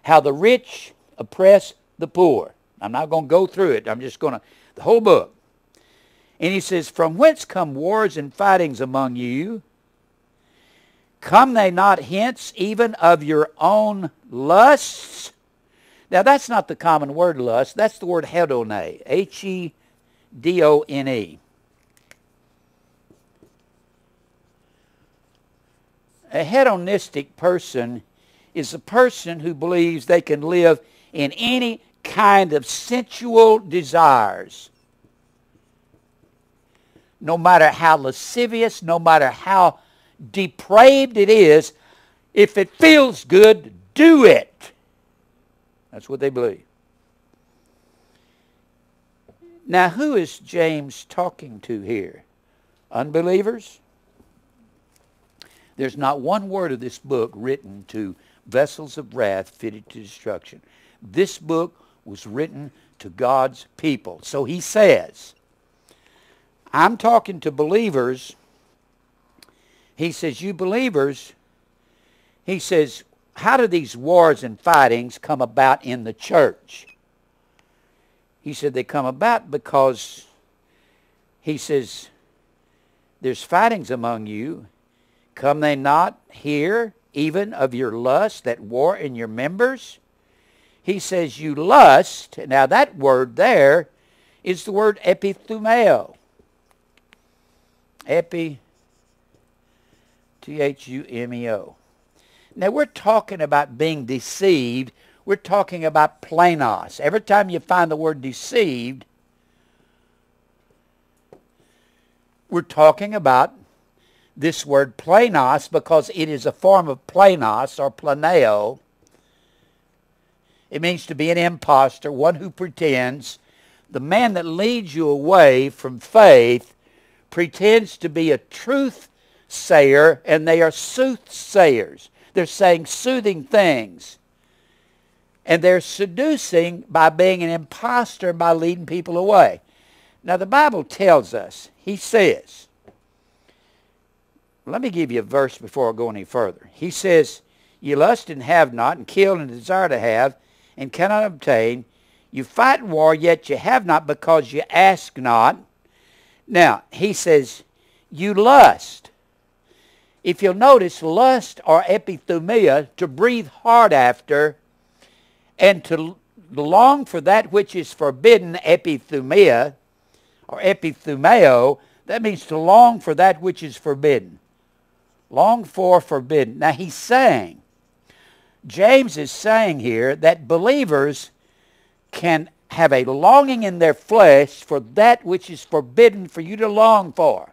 how the rich oppress the poor. I'm not going to go through it. I'm just going to, the whole book. And he says, From whence come wars and fightings among you? Come they not hence even of your own lusts? Now that's not the common word lust. That's the word hedone. H-E-D-O-N-E. A hedonistic person is a person who believes they can live in any kind of sensual desires. No matter how lascivious, no matter how depraved it is, if it feels good, do it. That's what they believe. Now, who is James talking to here? Unbelievers? There's not one word of this book written to vessels of wrath fitted to destruction. This book was written to God's people. So he says, I'm talking to believers. He says, you believers, he says, how do these wars and fightings come about in the church? He said they come about because, he says, there's fightings among you. Come they not here even of your lust that war in your members? He says you lust. Now that word there is the word epithumeo. Epi, T-H-U-M-E-O. Now we're talking about being deceived. We're talking about planos. Every time you find the word deceived, we're talking about this word planos because it is a form of planos or planeo. It means to be an impostor, one who pretends. The man that leads you away from faith pretends to be a truth sayer, and they are soothsayers. They're saying soothing things. And they're seducing by being an impostor by leading people away. Now the Bible tells us, he says, let me give you a verse before I go any further. He says, You lust and have not, and kill and desire to have, and cannot obtain. You fight war, yet you have not because you ask not. Now, he says, You lust. If you'll notice, lust or epithumia, to breathe hard after, and to long for that which is forbidden, epithumia, or epithumeo, that means to long for that which is forbidden. Long for forbidden. Now he's saying, James is saying here that believers can have a longing in their flesh for that which is forbidden for you to long for.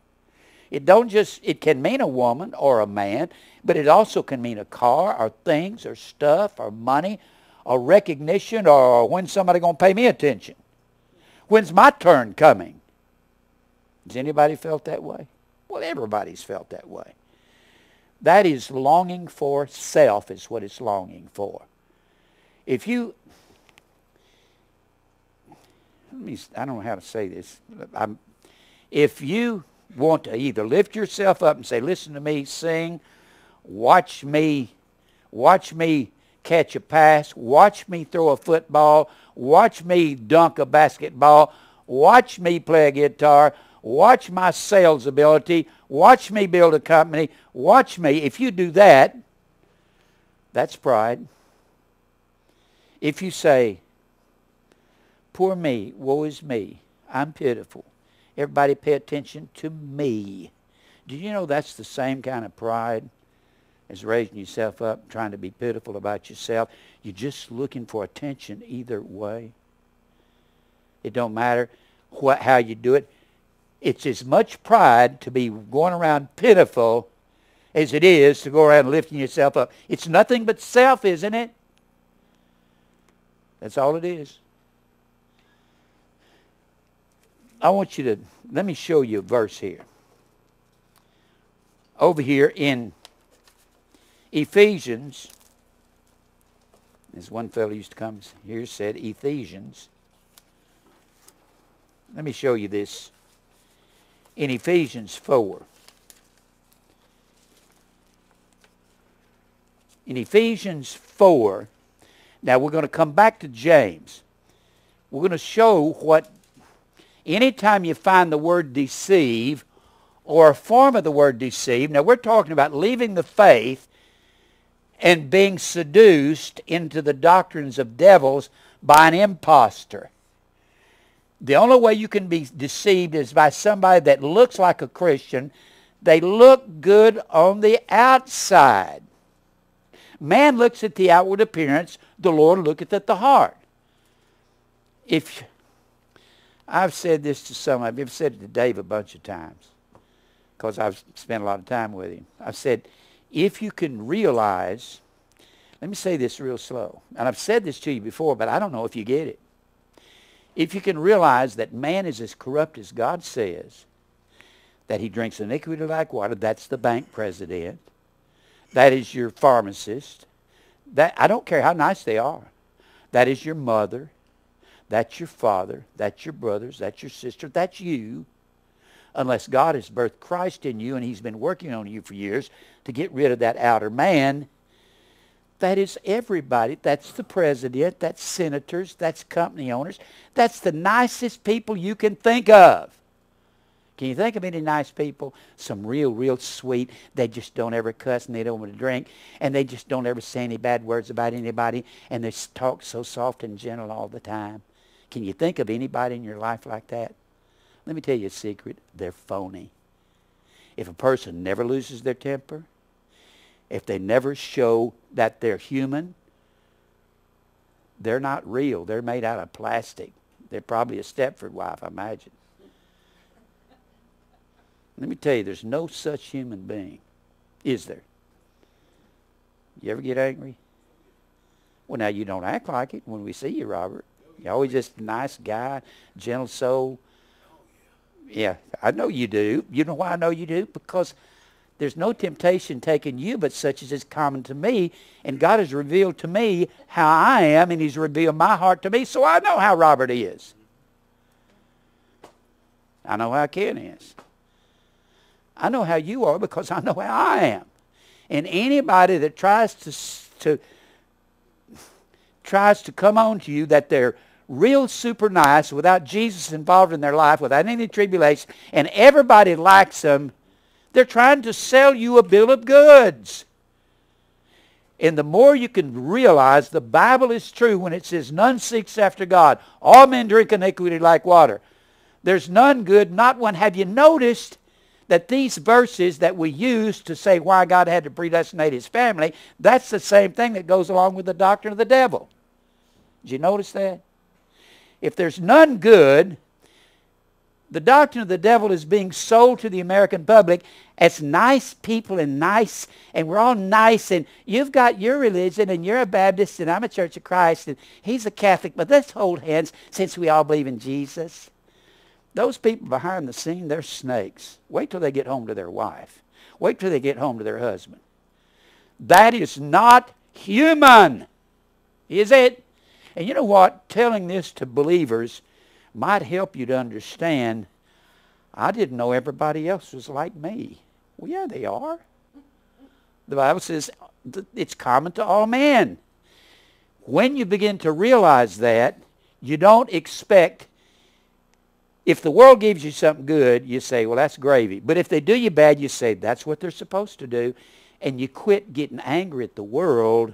It don't just it can mean a woman or a man, but it also can mean a car or things or stuff or money or recognition or when somebody going to pay me attention. When's my turn coming? Has anybody felt that way? Well, everybody's felt that way. That is longing for self is what it's longing for. If you, let me, I don't know how to say this. I'm, if you want to either lift yourself up and say, listen to me sing, watch me, watch me catch a pass, watch me throw a football, watch me dunk a basketball, watch me play a guitar, watch my sales ability, watch me build a company, watch me. If you do that, that's pride. If you say, poor me, woe is me, I'm pitiful. Everybody pay attention to me. Do you know that's the same kind of pride as raising yourself up, trying to be pitiful about yourself? You're just looking for attention either way. It don't matter what, how you do it it's as much pride to be going around pitiful as it is to go around lifting yourself up. It's nothing but self, isn't it? That's all it is. I want you to, let me show you a verse here. Over here in Ephesians, as one fellow used to come here said, Ephesians. Let me show you this in Ephesians 4. In Ephesians 4, now we're going to come back to James. We're going to show what, anytime you find the word deceive or a form of the word deceive, now we're talking about leaving the faith and being seduced into the doctrines of devils by an impostor. The only way you can be deceived is by somebody that looks like a Christian, They look good on the outside. Man looks at the outward appearance. The Lord looketh at the heart. If I've said this to some, I've said it to Dave a bunch of times because I've spent a lot of time with him. I've said, if you can realize, let me say this real slow, and I've said this to you before, but I don't know if you get it. If you can realize that man is as corrupt as God says, that he drinks iniquity like water, that's the bank president, that is your pharmacist, that I don't care how nice they are, that is your mother, that's your father, that's your brothers, that's your sister, that's you unless God has birthed Christ in you and he's been working on you for years to get rid of that outer man. That is everybody. That's the president. That's senators. That's company owners. That's the nicest people you can think of. Can you think of any nice people? Some real, real sweet. They just don't ever cuss and they don't want to drink. And they just don't ever say any bad words about anybody. And they talk so soft and gentle all the time. Can you think of anybody in your life like that? Let me tell you a secret. They're phony. If a person never loses their temper, if they never show that they're human, they're not real. They're made out of plastic. They're probably a Stepford wife, I imagine. Let me tell you, there's no such human being. Is there? You ever get angry? Well, now you don't act like it when we see you, Robert. You're always just a nice guy, gentle soul. Yeah, I know you do. You know why I know you do? Because there's no temptation taking you but such as is common to me. And God has revealed to me how I am, and he's revealed my heart to me, so I know how Robert is. I know how Ken is. I know how you are because I know how I am. And anybody that tries to, to tries to come on to you that they're real super nice without Jesus involved in their life, without any tribulation, and everybody likes them, they're trying to sell you a bill of goods. And the more you can realize the Bible is true when it says none seeks after God. All men drink iniquity like water. There's none good, not one. Have you noticed that these verses that we use to say why God had to predestinate his family, that's the same thing that goes along with the doctrine of the devil. Did you notice that? If there's none good, the doctrine of the devil is being sold to the American public as nice people and nice, and we're all nice, and you've got your religion, and you're a Baptist, and I'm a Church of Christ, and he's a Catholic, but let's hold hands since we all believe in Jesus. Those people behind the scene, they're snakes. Wait till they get home to their wife. Wait till they get home to their husband. That is not human, is it? And you know what? Telling this to believers might help you to understand I didn't know everybody else was like me. Well, yeah, they are. The Bible says it's common to all men. When you begin to realize that, you don't expect, if the world gives you something good, you say, well, that's gravy. But if they do you bad, you say, that's what they're supposed to do. And you quit getting angry at the world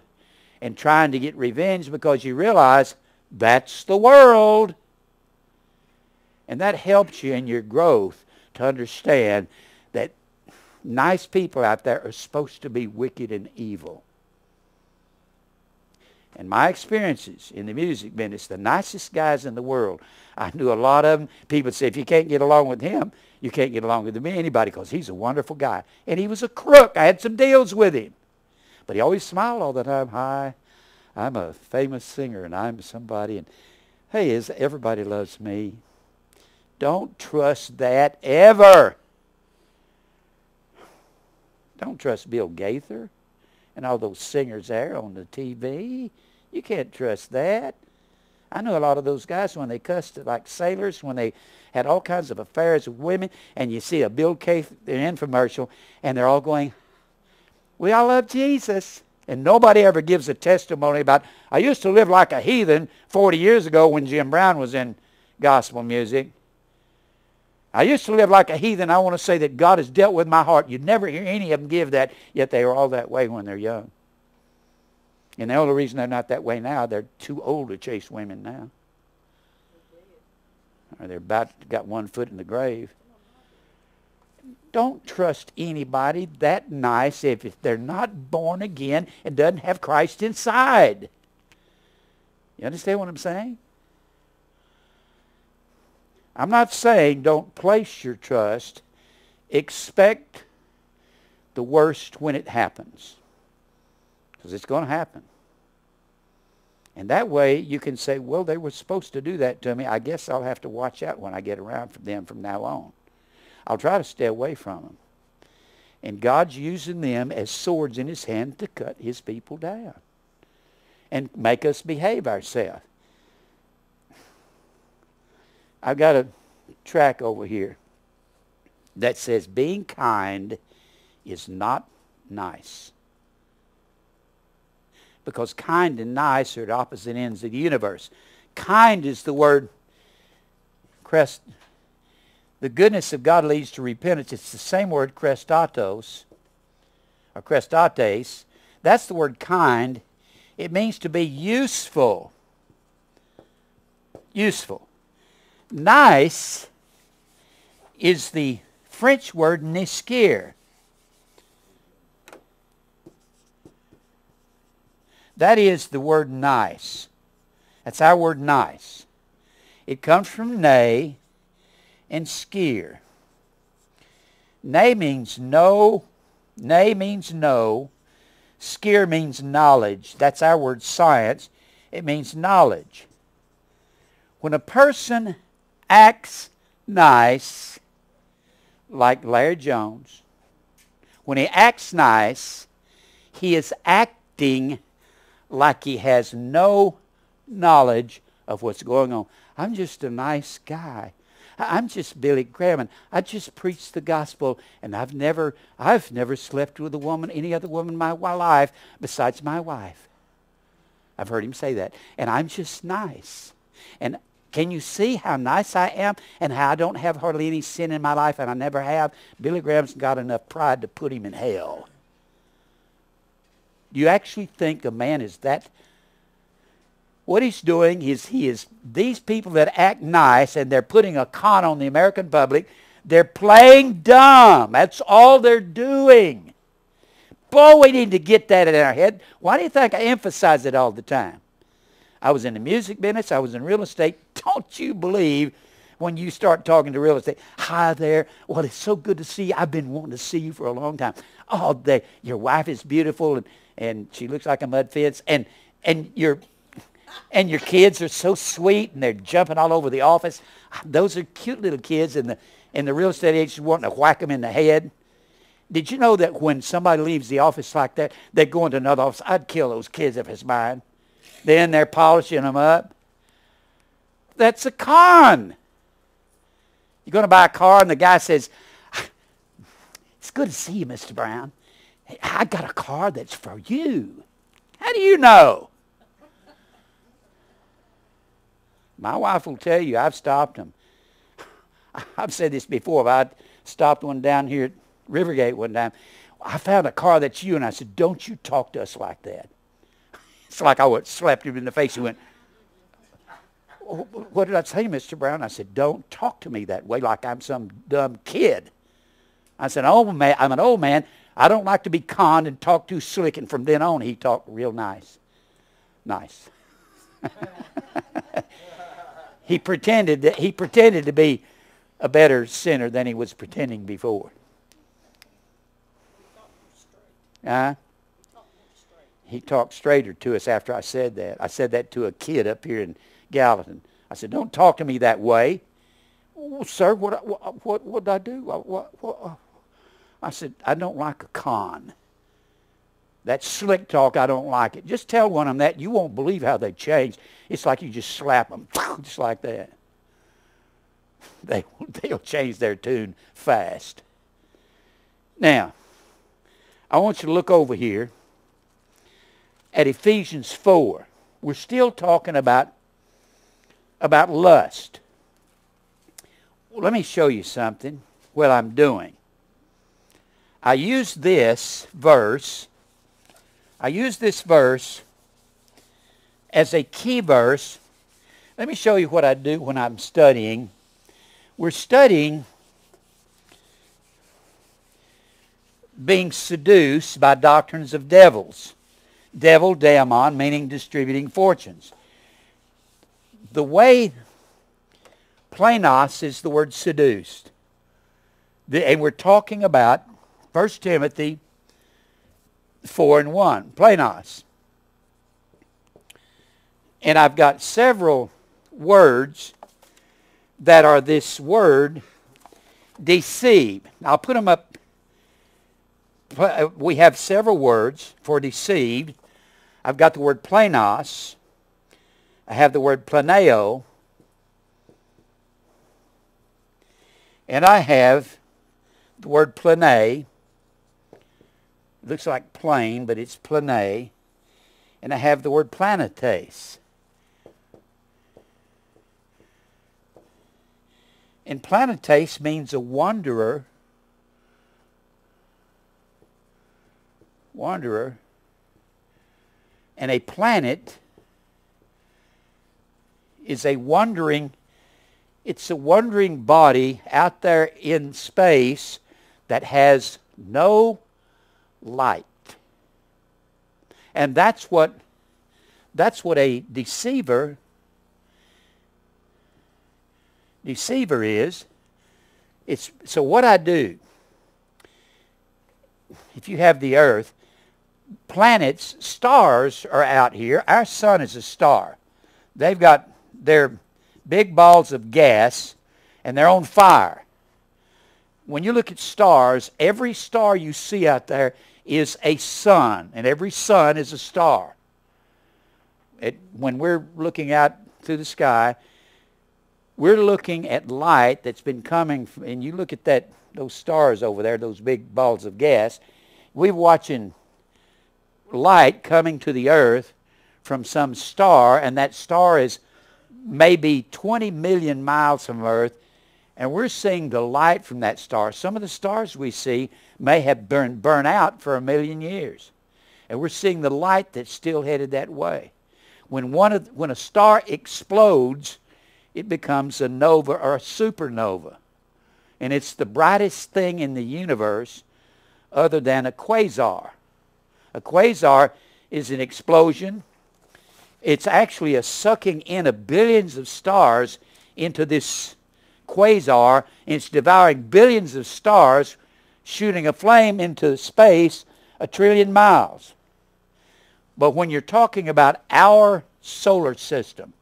and trying to get revenge because you realize that's the world. And that helps you in your growth to understand that nice people out there are supposed to be wicked and evil. And my experiences in the music business, the nicest guys in the world, I knew a lot of them. People say, if you can't get along with him, you can't get along with me, anybody because he's a wonderful guy. And he was a crook. I had some deals with him. But he always smiled all the time. Hi, I'm a famous singer and I'm somebody. And hey, is everybody loves me. Don't trust that ever. Don't trust Bill Gaither and all those singers there on the TV. You can't trust that. I know a lot of those guys when they cussed like sailors, when they had all kinds of affairs with women, and you see a Bill Gaither infomercial, and they're all going, we all love Jesus. And nobody ever gives a testimony about, I used to live like a heathen 40 years ago when Jim Brown was in gospel music. I used to live like a heathen. I want to say that God has dealt with my heart. You'd never hear any of them give that, yet they were all that way when they're young. And the only reason they're not that way now, they're too old to chase women now. Or they're about got one foot in the grave. Don't trust anybody that nice if they're not born again and doesn't have Christ inside. You understand what I'm saying? I'm not saying don't place your trust. Expect the worst when it happens. Because it's going to happen. And that way you can say, well, they were supposed to do that to me. I guess I'll have to watch out when I get around from them from now on. I'll try to stay away from them. And God's using them as swords in his hand to cut his people down and make us behave ourselves. I've got a track over here that says being kind is not nice. Because kind and nice are at opposite ends of the universe. Kind is the word crest. The goodness of God leads to repentance. It's the same word crestatos or crestates. That's the word kind. It means to be useful. Useful. Nice is the French word nisquer. That is the word nice. That's our word nice. It comes from nay and skier. Nay means no. Nay means no. Skier means knowledge. That's our word science. It means knowledge. When a person acts nice, like Larry Jones, when he acts nice, he is acting like he has no knowledge of what's going on. I'm just a nice guy. I'm just Billy Graham, and I just preach the gospel, and I've never, I've never slept with a woman, any other woman in my life besides my wife. I've heard him say that. And I'm just nice. And can you see how nice I am and how I don't have hardly any sin in my life, and I never have? Billy Graham's got enough pride to put him in hell. Do you actually think a man is that what he's doing is he is these people that act nice and they're putting a con on the American public, they're playing dumb. That's all they're doing. Boy, we need to get that in our head. Why do you think I emphasize it all the time? I was in the music business. I was in real estate. Don't you believe when you start talking to real estate, hi there. Well, it's so good to see you. I've been wanting to see you for a long time. Oh, they, your wife is beautiful and, and she looks like a mud fence. And, and your and your kids are so sweet and they're jumping all over the office. Those are cute little kids and the, and the real estate agents wanting to whack them in the head. Did you know that when somebody leaves the office like that, they go into another office? I'd kill those kids if it's mine. Then they're polishing them up. That's a con. You're going to buy a car and the guy says, it's good to see you, Mr. Brown. I got a car that's for you. How do you know? My wife will tell you I've stopped them. I've said this before. I stopped one down here at Rivergate one time. I found a car that's you, and I said, don't you talk to us like that. It's like I would slapped him in the face. He went, what did I say, Mr. Brown? I said, don't talk to me that way like I'm some dumb kid. I said, oh, man, I'm an old man. I don't like to be conned and talk too slick. And from then on, he talked real nice. Nice. he pretended that he pretended to be a better sinner than he was pretending before. Uh, he talked straighter to us after I said that. I said that to a kid up here in Gallatin. I said, "Don't talk to me that way." Well, sir, what what what, what did I do? What, what, what, I said, "I don't like a con." That slick talk, I don't like it. Just tell one of them that. You won't believe how they change. It's like you just slap them, just like that. They, they'll change their tune fast. Now, I want you to look over here at Ephesians 4. We're still talking about, about lust. Well, let me show you something, what I'm doing. I use this verse I use this verse as a key verse. Let me show you what I do when I'm studying. We're studying being seduced by doctrines of devils. Devil, daemon, meaning distributing fortunes. The way planos is the word seduced. The, and we're talking about 1 Timothy 4 and 1. Planos. And I've got several words that are this word deceive. I'll put them up. Uh, we have several words for deceived. I've got the word planos. I have the word planeo. And I have the word plane. Looks like plane, but it's plane. And I have the word planetes. And planetes means a wanderer. Wanderer. And a planet is a wandering, it's a wandering body out there in space that has no light. And that's what that's what a deceiver deceiver is. It's so what I do if you have the earth planets stars are out here our sun is a star they've got their big balls of gas and they're on fire when you look at stars, every star you see out there is a sun, and every sun is a star. It, when we're looking out through the sky, we're looking at light that's been coming, from, and you look at that those stars over there, those big balls of gas. We're watching light coming to the earth from some star, and that star is maybe 20 million miles from Earth, and we're seeing the light from that star. Some of the stars we see may have burned, burned out for a million years. And we're seeing the light that's still headed that way. When, one of, when a star explodes, it becomes a nova or a supernova. And it's the brightest thing in the universe other than a quasar. A quasar is an explosion. It's actually a sucking in of billions of stars into this quasar, and it's devouring billions of stars, shooting a flame into space a trillion miles. But when you're talking about our solar system,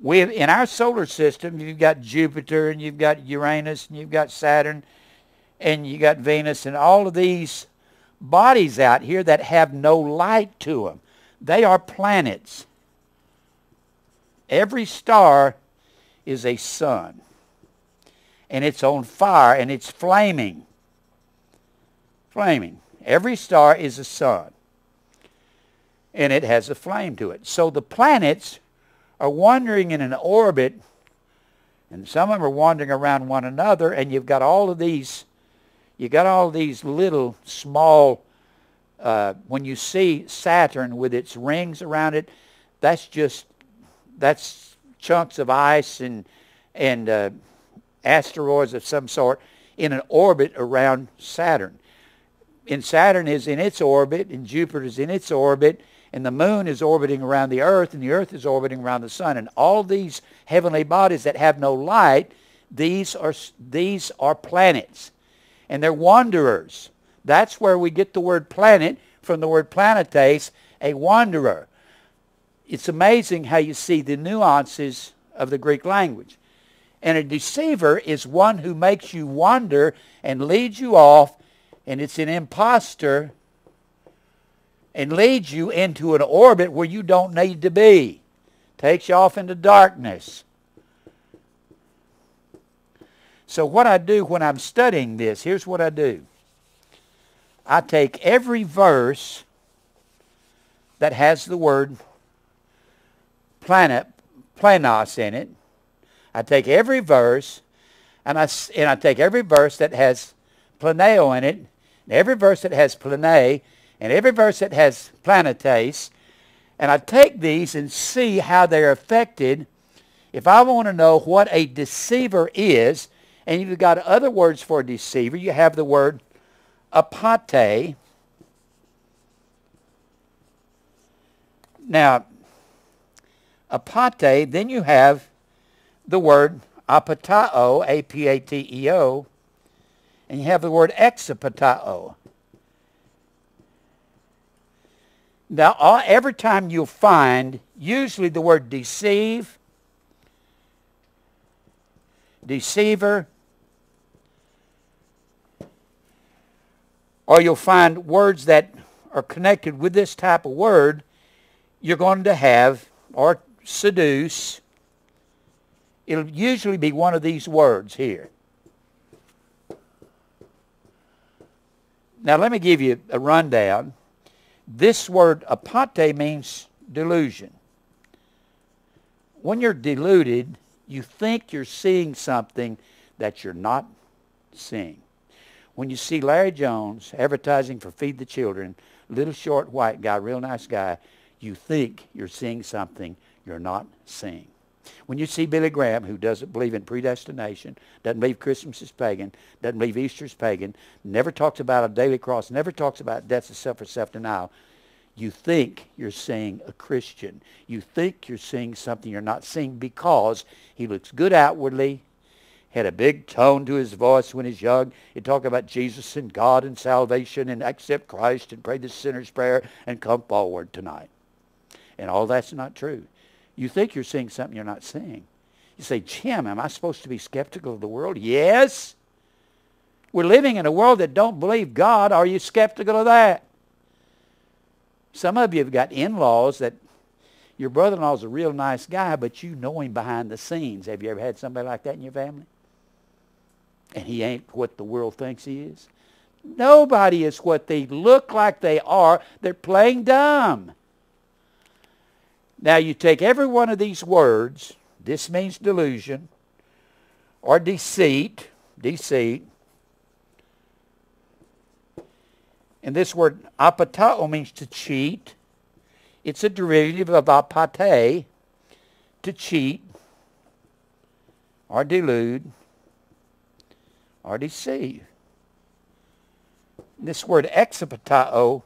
we in our solar system, you've got Jupiter and you've got Uranus and you've got Saturn and you've got Venus and all of these bodies out here that have no light to them. They are planets. Every star is a sun. And it's on fire and it's flaming. Flaming. Every star is a sun. And it has a flame to it. So the planets are wandering in an orbit, and some of them are wandering around one another, and you've got all of these, you've got all these little small, uh, when you see Saturn with its rings around it, that's just that's chunks of ice and and uh, asteroids of some sort in an orbit around Saturn. And Saturn is in its orbit, and Jupiter is in its orbit, and the moon is orbiting around the earth, and the earth is orbiting around the sun. And all these heavenly bodies that have no light, these are, these are planets. And they're wanderers. That's where we get the word planet from the word planetes, a wanderer it's amazing how you see the nuances of the Greek language. And a deceiver is one who makes you wander and leads you off, and it's an impostor and leads you into an orbit where you don't need to be. Takes you off into darkness. So what I do when I'm studying this, here's what I do. I take every verse that has the word planet, planos in it. I take every verse, and I, and I take every verse that has planeo in it, and every verse that has plane, and every verse that has planetes, and I take these and see how they're affected. If I want to know what a deceiver is, And you've got other words for a deceiver. You have the word apate. Now, apate, then you have the word apatao, A-P-A-T-E-O, and you have the word exapatao. Now, all, every time you'll find usually the word deceive, deceiver, or you'll find words that are connected with this type of word, you're going to have, or seduce, it'll usually be one of these words here. Now let me give you a rundown. This word apate means delusion. When you're deluded, you think you're seeing something that you're not seeing. When you see Larry Jones advertising for Feed the Children, little short white guy, real nice guy, you think you're seeing something you're not seeing. When you see Billy Graham, who doesn't believe in predestination, doesn't believe Christmas is pagan, doesn't believe Easter is pagan, never talks about a daily cross, never talks about death of self or self-denial, you think you're seeing a Christian. You think you're seeing something you're not seeing because he looks good outwardly, had a big tone to his voice when he's young. He talked about Jesus and God and salvation and accept Christ and pray the sinner's prayer and come forward tonight. And all that's not true. You think you're seeing something you're not seeing. You say, Jim, am I supposed to be skeptical of the world? Yes. We're living in a world that don't believe God. Are you skeptical of that? Some of you have got in-laws that your brother-in-law's a real nice guy, but you know him behind the scenes. Have you ever had somebody like that in your family? And he ain't what the world thinks he is. Nobody is what they look like they are. They're playing dumb. Now you take every one of these words, this means delusion, or deceit, deceit, And this word apatao means to cheat. It's a derivative of apate, to cheat, or delude, or deceive. This word exapatao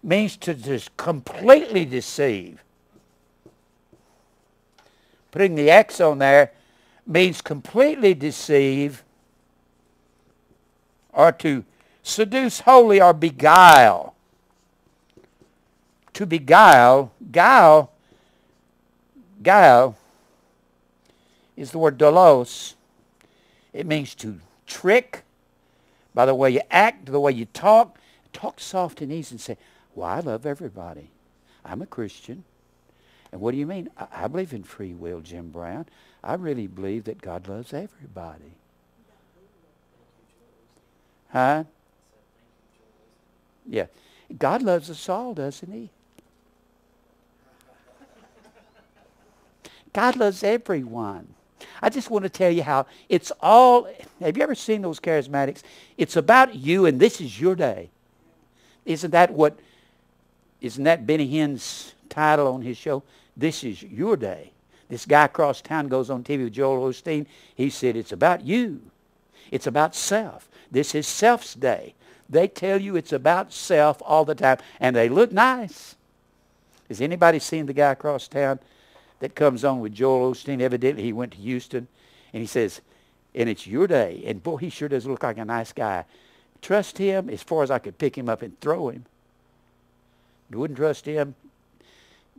means to just completely deceive. Putting the X on there means completely deceive or to seduce wholly or beguile. To beguile, guile, guile is the word dolos. It means to trick by the way you act, the way you talk. Talk soft and easy and say, well, I love everybody. I'm a Christian. And what do you mean? I, I believe in free will, Jim Brown. I really believe that God loves everybody. Huh? Yeah. God loves us all, doesn't he? God loves everyone. I just want to tell you how it's all, have you ever seen those charismatics? It's about you and this is your day. Isn't that what, isn't that Benny Hinn's title on his show? This is your day. This guy across town goes on TV with Joel Osteen. He said, it's about you. It's about self. This is self's day. They tell you it's about self all the time, and they look nice. Has anybody seen the guy across town that comes on with Joel Osteen? Evidently, he went to Houston, and he says, and it's your day. And boy, he sure does look like a nice guy. Trust him as far as I could pick him up and throw him. You wouldn't trust him.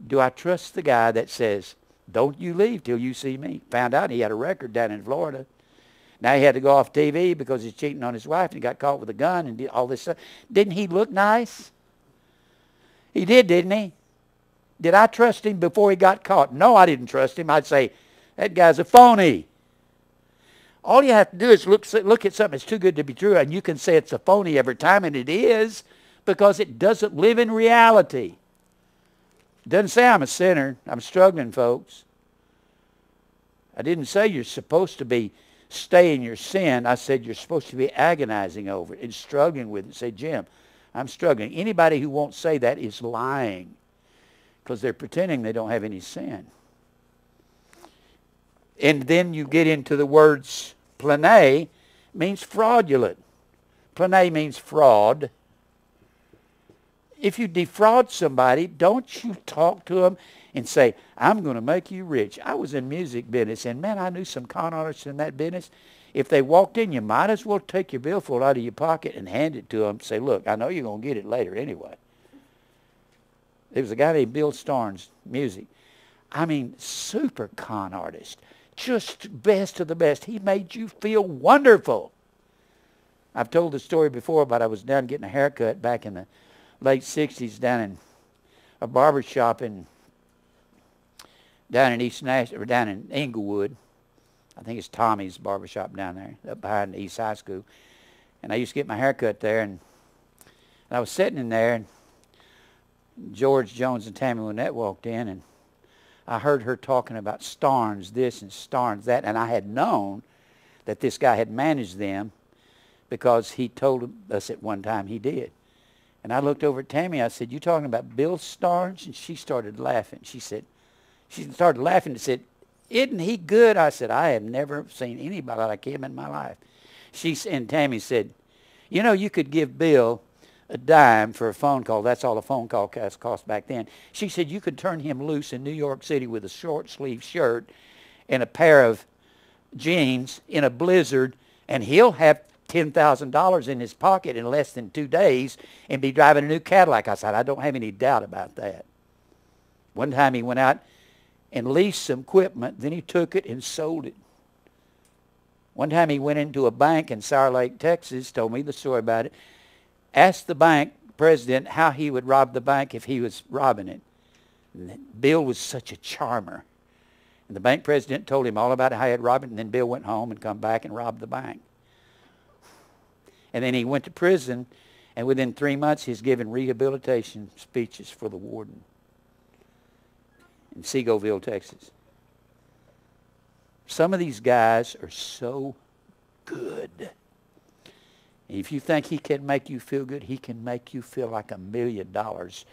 Do I trust the guy that says, don't you leave till you see me? Found out he had a record down in Florida. Now he had to go off TV because he's cheating on his wife and he got caught with a gun and did all this stuff. Didn't he look nice? He did, didn't he? Did I trust him before he got caught? No, I didn't trust him. I'd say, that guy's a phony. All you have to do is look, look at something that's too good to be true, and you can say it's a phony every time, and it is, because it doesn't live in reality. Doesn't say I'm a sinner. I'm struggling, folks. I didn't say you're supposed to be stay in your sin, I said you're supposed to be agonizing over it and struggling with it. Say, Jim, I'm struggling. Anybody who won't say that is lying because they're pretending they don't have any sin. And then you get into the words Plane means fraudulent. Plane means fraud. If you defraud somebody, don't you talk to them and say, I'm going to make you rich. I was in music business, and man, I knew some con artists in that business. If they walked in, you might as well take your billfold out of your pocket and hand it to them. Say, look, I know you're going to get it later anyway. There was a guy named Bill Starnes, music. I mean, super con artist. Just best of the best. He made you feel wonderful. I've told the story before, but I was down getting a haircut back in the late 60s down in a barber shop in down in East Nash or down in Inglewood. I think it's Tommy's barber shop down there, up behind the East High School. And I used to get my hair cut there, and, and I was sitting in there, and George Jones and Tammy Wynette walked in, and I heard her talking about Starnes this and Starnes that, and I had known that this guy had managed them because he told us at one time he did. And I looked over at Tammy. I said, you talking about Bill Starnes? And she started laughing. She said, she started laughing and said, isn't he good? I said, I have never seen anybody like him in my life. She And Tammy said, you know, you could give Bill a dime for a phone call. That's all a phone call cost, cost back then. She said you could turn him loose in New York City with a short sleeve shirt and a pair of jeans in a blizzard, and he'll have $10,000 in his pocket in less than two days and be driving a new Cadillac. I said, I don't have any doubt about that. One time he went out and leased some equipment, then he took it and sold it. One time he went into a bank in Sour Lake, Texas, told me the story about it, asked the bank president how he would rob the bank if he was robbing it. And Bill was such a charmer. And the bank president told him all about how he had robbed it, and then Bill went home and come back and robbed the bank. And then he went to prison, and within three months he's given rehabilitation speeches for the warden in Seagoville, Texas. Some of these guys are so good. If you think he can make you feel good, he can make you feel like a million dollars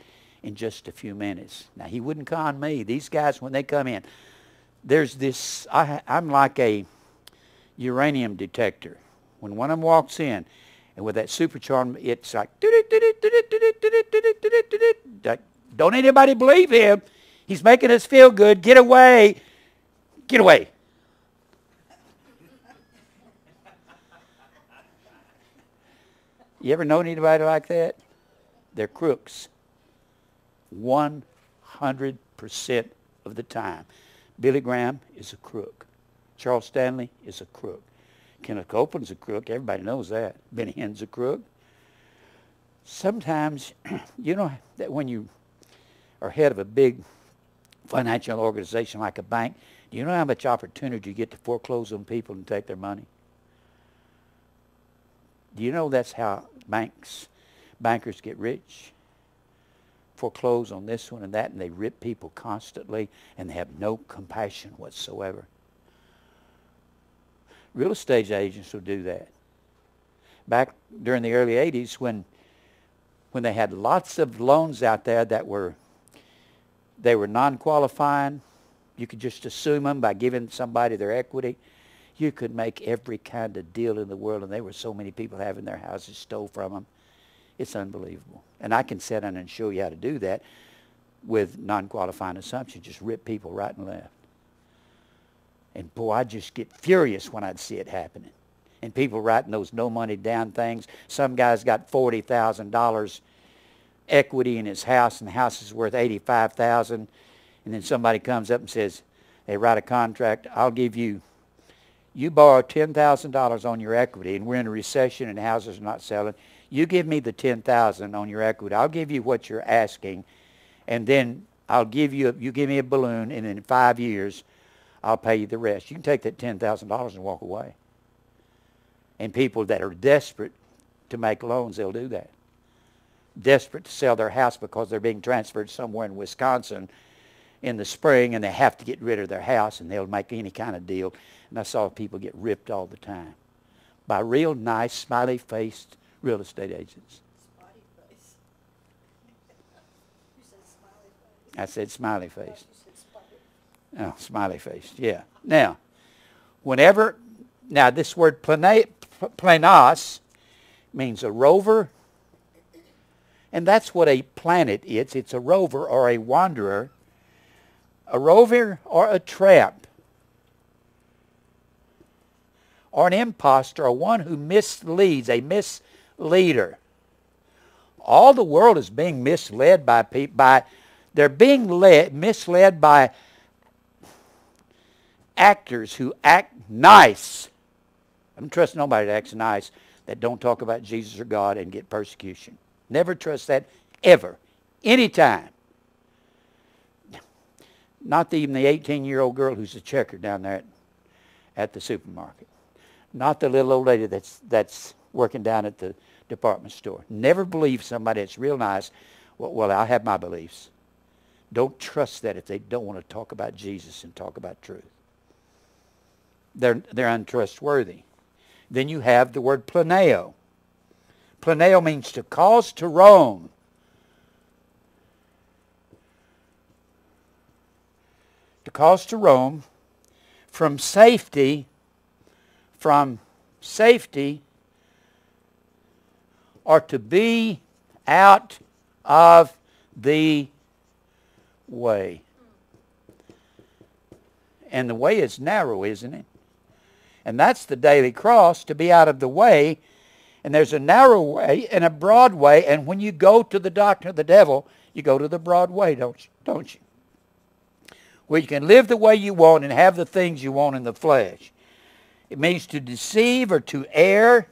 in just a few minutes. Now, he wouldn't con me. These guys, when they come in, there's this, I, I'm like a uranium detector. When one of them walks in, and with that supercharm, it's like, don't anybody believe him. He's making us feel good. Get away. Get away. You ever known anybody like that? They're crooks. 100% of the time. Billy Graham is a crook. Charles Stanley is a crook. Kenneth Copeland's a crook. Everybody knows that. Benny Hinn's a crook. Sometimes, you know that when you are head of a big financial organization like a bank, do you know how much opportunity you get to foreclose on people and take their money? Do you know that's how banks, bankers get rich? Foreclose on this one and that, and they rip people constantly, and they have no compassion whatsoever. Real estate agents will do that. Back during the early 80s when when they had lots of loans out there that were they were non-qualifying, you could just assume them by giving somebody their equity. You could make every kind of deal in the world, and there were so many people having their houses stole from them. It's unbelievable. And I can sit down and show you how to do that with non-qualifying assumptions. Just rip people right and left. And boy, I'd just get furious when I'd see it happening. And people writing those no money down things. Some guy's got $40,000 equity in his house and the house is worth 85000 And then somebody comes up and says, they write a contract, I'll give you, you borrow $10,000 on your equity and we're in a recession and houses are not selling. You give me the 10000 on your equity. I'll give you what you're asking and then I'll give you, you give me a balloon and in five years I'll pay you the rest. You can take that $10,000 and walk away. And people that are desperate to make loans, they'll do that. Desperate to sell their house because they're being transferred somewhere in Wisconsin in the spring and they have to get rid of their house and they'll make any kind of deal. And I saw people get ripped all the time by real nice, smiley-faced real estate agents. Smiley face. I said smiley face. Oh, smiley face. Yeah. Now, whenever Now, this word planos means a rover, and that's what a planet is. It's a rover or a wanderer, a rover or a tramp, or an impostor, or one who misleads, a misleader. All the world is being misled by people, by they're being led, misled by actors who act nice. I don't trust nobody that acts nice that don't talk about Jesus or God and get persecution. Never trust that ever. Anytime. Not even the 18-year-old girl who's a checker down there at, at the supermarket. Not the little old lady that's, that's working down at the department store. Never believe somebody that's real nice. Well, well, I have my beliefs. Don't trust that if they don't want to talk about Jesus and talk about truth they're, they're untrustworthy. Then you have the word planeo. Planeo means to cause to roam. To cause to roam from safety, from safety, or to be out of the way. And the way is narrow, isn't it? And that's the daily cross, to be out of the way. And there's a narrow way and a broad way. And when you go to the doctrine of the devil, you go to the broad way, don't you? Don't you? Where you can live the way you want and have the things you want in the flesh. It means to deceive or to err,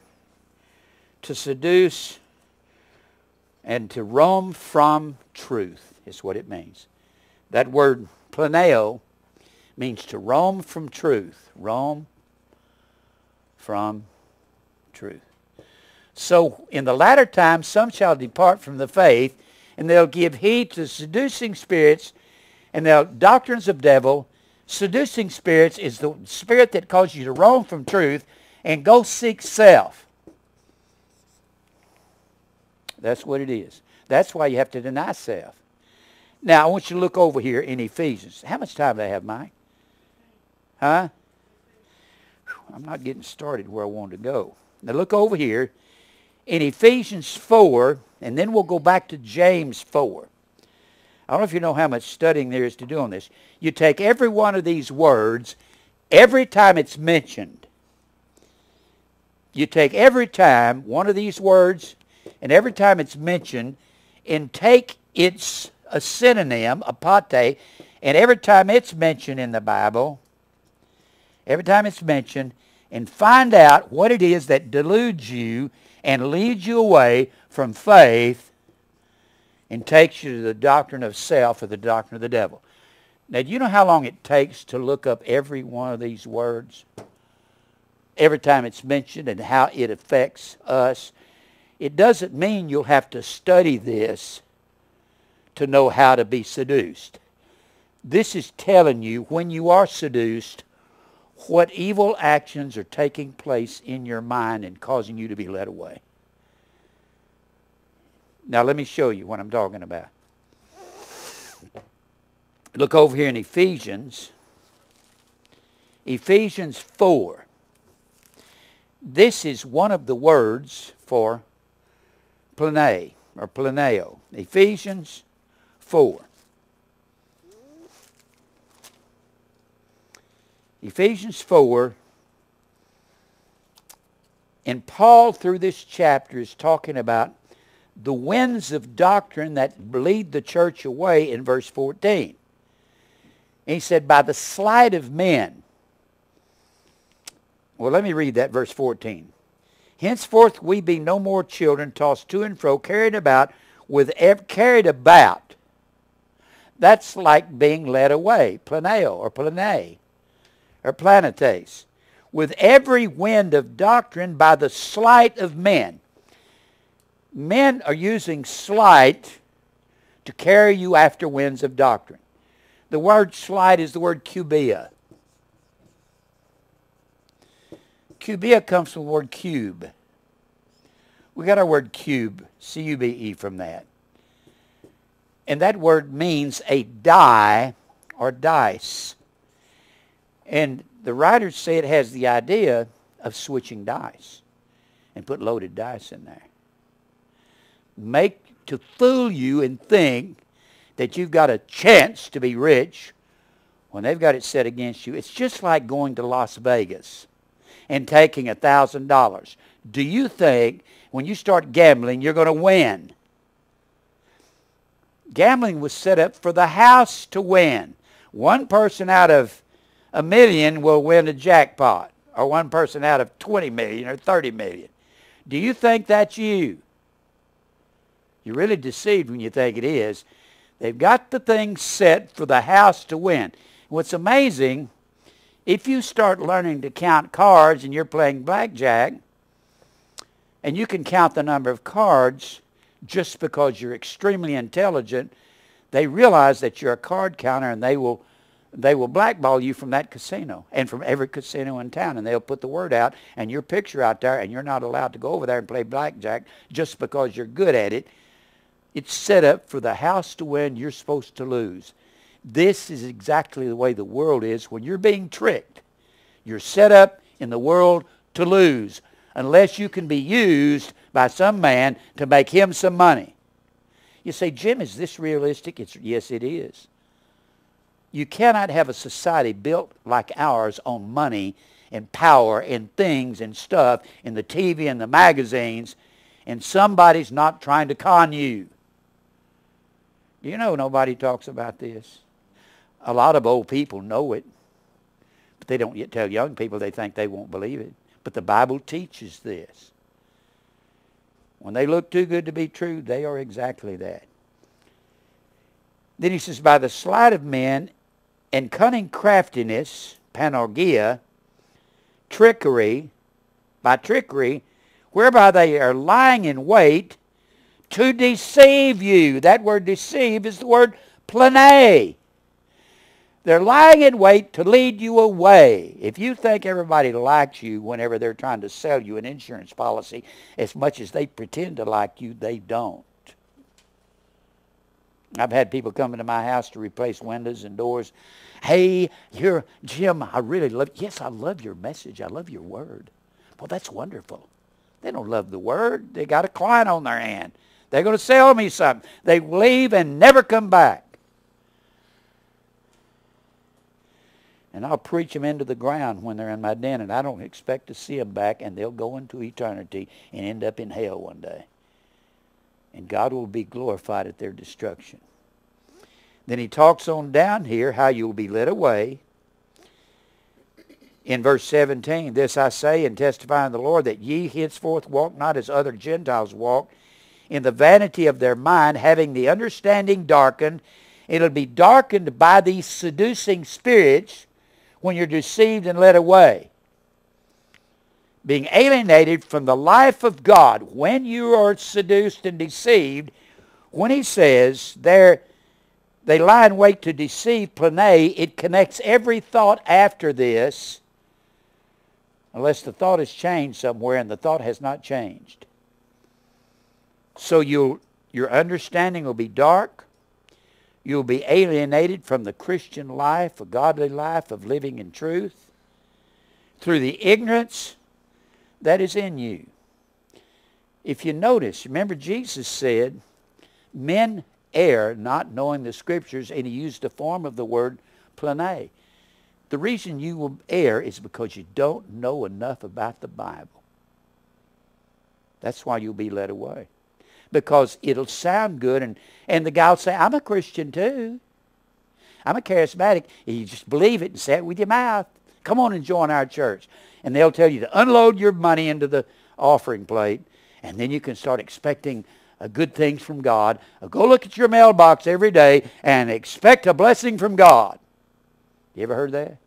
to seduce, and to roam from truth is what it means. That word planeo means to roam from truth. Roam from truth. So in the latter times some shall depart from the faith, and they'll give heed to seducing spirits, and they'll doctrines of devil. Seducing spirits is the spirit that causes you to roam from truth and go seek self. That's what it is. That's why you have to deny self. Now, I want you to look over here in Ephesians. How much time do I have, Mike? Huh? I'm not getting started where I wanted to go. Now look over here in Ephesians 4, and then we'll go back to James 4. I don't know if you know how much studying there is to do on this. You take every one of these words, every time it's mentioned. You take every time one of these words, and every time it's mentioned, and take its a synonym, apate, and every time it's mentioned in the Bible, every time it's mentioned, and find out what it is that deludes you and leads you away from faith and takes you to the doctrine of self or the doctrine of the devil. Now, do you know how long it takes to look up every one of these words? Every time it's mentioned and how it affects us. It doesn't mean you'll have to study this to know how to be seduced. This is telling you when you are seduced, what evil actions are taking place in your mind and causing you to be led away. Now let me show you what I'm talking about. Look over here in Ephesians. Ephesians 4. This is one of the words for plane or planeo. Ephesians 4. Ephesians 4, and Paul through this chapter is talking about the winds of doctrine that lead the church away in verse 14. And he said, by the sleight of men. Well, let me read that verse 14. Henceforth we be no more children tossed to and fro, carried about with carried about. That's like being led away, planeo or plane or planetes, with every wind of doctrine by the sleight of men. Men are using sleight to carry you after winds of doctrine. The word sleight is the word cubia. Cubia comes from the word cube. We got our word cube, C-U-B-E from that. And that word means a die or dice. And the writers say it has the idea of switching dice and put loaded dice in there. Make to fool you and think that you've got a chance to be rich when they've got it set against you. It's just like going to Las Vegas and taking a thousand dollars. Do you think when you start gambling you're going to win? Gambling was set up for the house to win. One person out of a million will win a jackpot, or one person out of 20 million or 30 million. Do you think that's you? You're really deceived when you think it is. They've got the thing set for the house to win. What's amazing, if you start learning to count cards and you're playing blackjack, and you can count the number of cards just because you're extremely intelligent, they realize that you're a card counter and they will they will blackball you from that casino and from every casino in town and they'll put the word out and your picture out there and you're not allowed to go over there and play blackjack just because you're good at it. It's set up for the house to win, you're supposed to lose. This is exactly the way the world is when you're being tricked. You're set up in the world to lose unless you can be used by some man to make him some money. You say, Jim, is this realistic? It's, yes, it is. You cannot have a society built like ours on money and power and things and stuff in the TV and the magazines, and somebody's not trying to con you. You know nobody talks about this? A lot of old people know it, but they don't yet tell young people they think they won't believe it. But the Bible teaches this. When they look too good to be true, they are exactly that. Then he says, by the sleight of men and cunning craftiness, panorgia, trickery, by trickery, whereby they are lying in wait to deceive you. That word deceive is the word plane. They're lying in wait to lead you away. If you think everybody likes you whenever they're trying to sell you an insurance policy as much as they pretend to like you, they don't. I've had people come into my house to replace windows and doors. Hey, you're Jim, I really love yes, I love your message. I love your word. Well, that's wonderful. They don't love the word. They got a client on their hand. They're going to sell me something. They leave and never come back. And I'll preach them into the ground when they're in my den, and I don't expect to see them back, and they'll go into eternity and end up in hell one day. And God will be glorified at their destruction. Then he talks on down here how you'll be led away. In verse 17, This I say and testify in the Lord, that ye henceforth walk not as other Gentiles walk, in the vanity of their mind, having the understanding darkened. It'll be darkened by these seducing spirits when you're deceived and led away. Being alienated from the life of God. When you are seduced and deceived, when he says there, they lie in wait to deceive, plane, it connects every thought after this, unless the thought has changed somewhere, and the thought has not changed. So you your understanding will be dark. You'll be alienated from the Christian life, a godly life of living in truth, through the ignorance that is in you. If you notice, remember Jesus said, men err not knowing the scriptures, and he used the form of the word plane. The reason you will err is because you don't know enough about the Bible. That's why you'll be led away because it'll sound good. And, and the guy will say, I'm a Christian too. I'm a charismatic. You just believe it and say it with your mouth. Come on and join our church. And they'll tell you to unload your money into the offering plate. And then you can start expecting good things from God. Go look at your mailbox every day and expect a blessing from God. You ever heard that?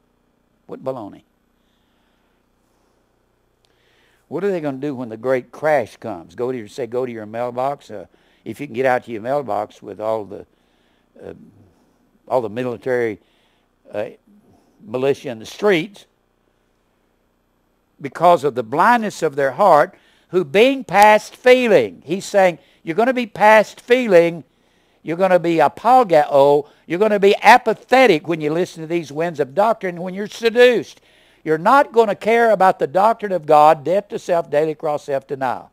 What baloney. What are they going to do when the great crash comes? Go to your, say, go to your mailbox. Uh, if you can get out to your mailbox with all the uh, all the military uh, militia in the streets, because of the blindness of their heart, who being past feeling, he's saying, you're going to be past feeling, you're going to be apologao, you're going to be apathetic when you listen to these winds of doctrine, when you're seduced. You're not going to care about the doctrine of God, death to self, daily cross, self-denial.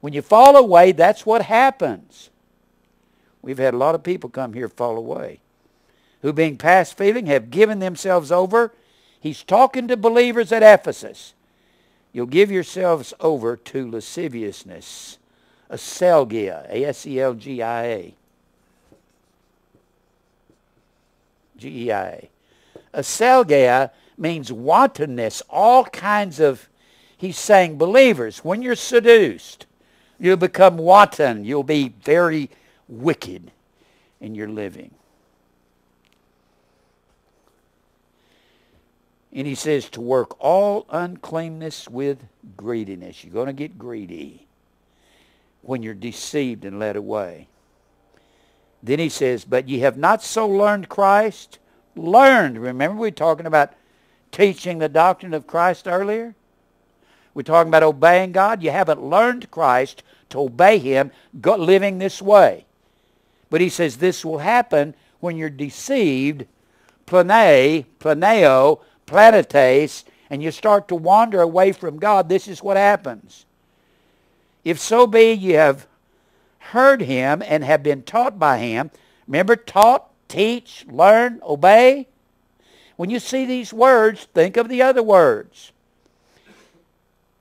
When you fall away, that's what happens. We've had a lot of people come here fall away who being past feeling have given themselves over. He's talking to believers at Ephesus. You'll give yourselves over to lasciviousness, aselgia, A-S-E-L-G-I-A. G-E-I-A. Aselgia means wantonness, all kinds of, he's saying, believers, when you're seduced, you'll become wanton. You'll be very wicked in your living. And he says to work all uncleanness with greediness. You're going to get greedy when you're deceived and led away. Then he says, but ye have not so learned Christ. Learned. Remember we were talking about teaching the doctrine of Christ earlier? We're talking about obeying God. You haven't learned Christ to obey him living this way. But he says this will happen when you're deceived, plane, planeo, planetes, and you start to wander away from God, this is what happens. If so be you have heard him and have been taught by him, remember taught, teach, learn, obey? When you see these words, think of the other words.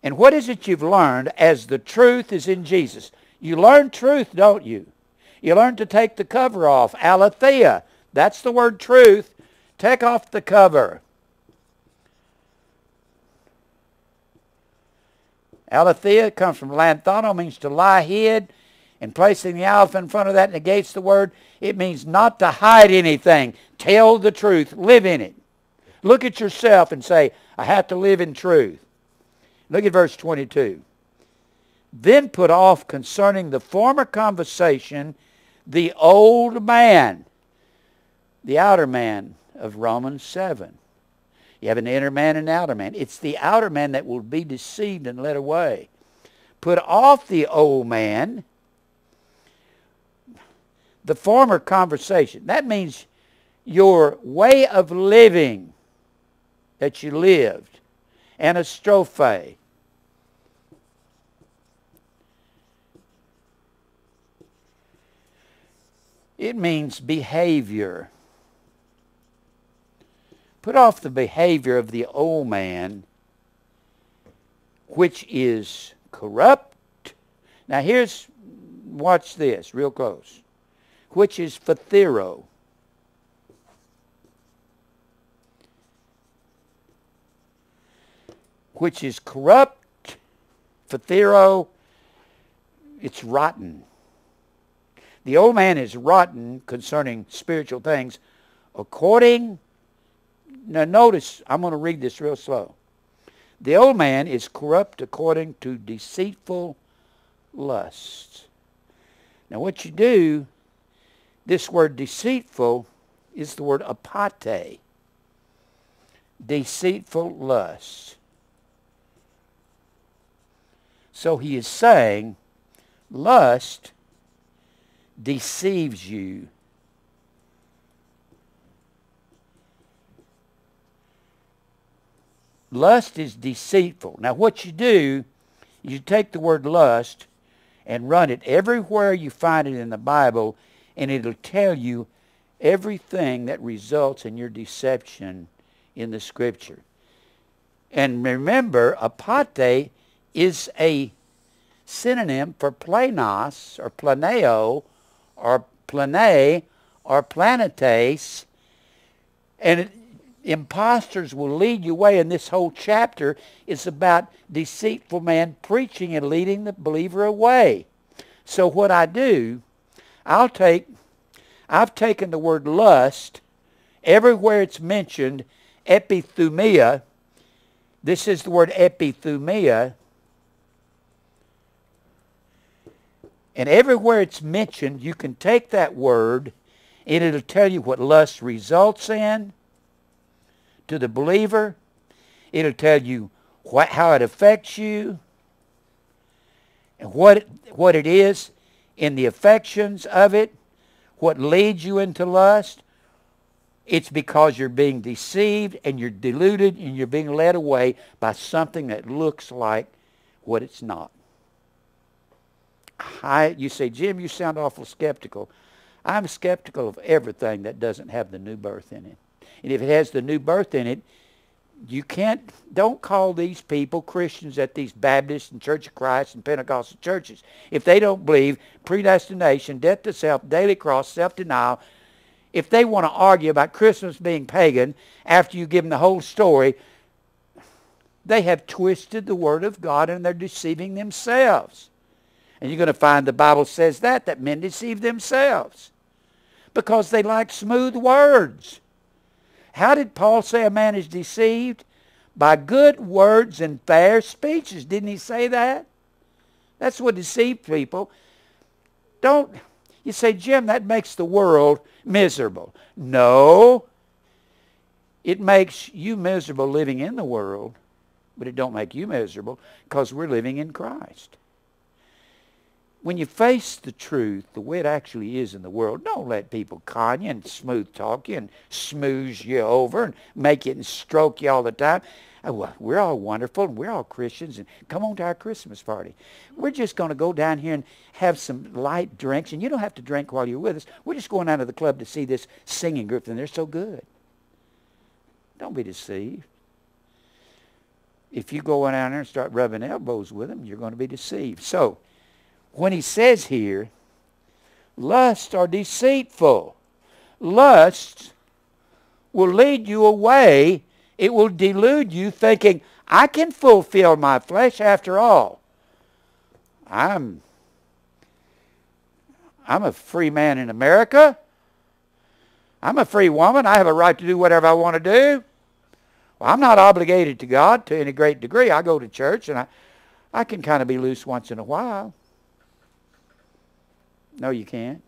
And what is it you've learned as the truth is in Jesus? You learn truth, don't you? You learn to take the cover off. Aletheia. That's the word truth. Take off the cover. Aletheia comes from lanthano, means to lie hid. And placing the alpha in front of that negates the word. It means not to hide anything. Tell the truth. Live in it. Look at yourself and say, I have to live in truth. Look at verse 22. Then put off concerning the former conversation the old man, the outer man of Romans 7. You have an inner man and an outer man. It's the outer man that will be deceived and led away. Put off the old man, the former conversation. That means your way of living that you lived. Anastrophe. It means behavior. Put off the behavior of the old man, which is corrupt. Now here's, watch this real close. Which is phthero. Which is corrupt. Phthero, it's rotten. The old man is rotten concerning spiritual things according now notice, I'm going to read this real slow. The old man is corrupt according to deceitful lusts. Now what you do, this word deceitful is the word apate. Deceitful lust. So he is saying lust deceives you Lust is deceitful. Now what you do, you take the word lust and run it everywhere you find it in the Bible, and it'll tell you everything that results in your deception in the Scripture. And remember, apate is a synonym for planos or planeo or plane or planetes. And it, imposters will lead you away. And this whole chapter is about deceitful man preaching and leading the believer away. So what I do, I'll take, I've taken the word lust, everywhere it's mentioned, epithumia, this is the word epithumia, and everywhere it's mentioned, you can take that word and it'll tell you what lust results in, to the believer. It'll tell you what, how it affects you and what, what it is in the affections of it, what leads you into lust. It's because you're being deceived and you're deluded and you're being led away by something that looks like what it's not. I, you say, Jim, you sound awful skeptical. I'm skeptical of everything that doesn't have the new birth in it. And if it has the new birth in it, you can't, don't call these people Christians at these Baptist and Church of Christ and Pentecostal churches. If they don't believe predestination, death to self, daily cross, self-denial, if they want to argue about Christmas being pagan after you give them the whole story, they have twisted the Word of God and they're deceiving themselves. And you're going to find the Bible says that, that men deceive themselves because they like smooth words. How did Paul say a man is deceived? By good words and fair speeches. Didn't he say that? That's what deceived people. Don't, you say, Jim, that makes the world miserable. No. It makes you miserable living in the world, but it don't make you miserable because we're living in Christ when you face the truth, the way it actually is in the world, don't let people con you and smooth talk you and smooze you over and make you and stroke you all the time. Oh, well, we're all wonderful and we're all Christians and come on to our Christmas party. We're just going to go down here and have some light drinks and you don't have to drink while you're with us. We're just going out of the club to see this singing group and they're so good. Don't be deceived. If you go down there and start rubbing elbows with them, you're going to be deceived. So, when he says here, lusts are deceitful. Lusts will lead you away. It will delude you thinking, I can fulfill my flesh after all. I'm I'm a free man in America. I'm a free woman. I have a right to do whatever I want to do. Well, I'm not obligated to God to any great degree. I go to church and I, I can kind of be loose once in a while. No, you can't.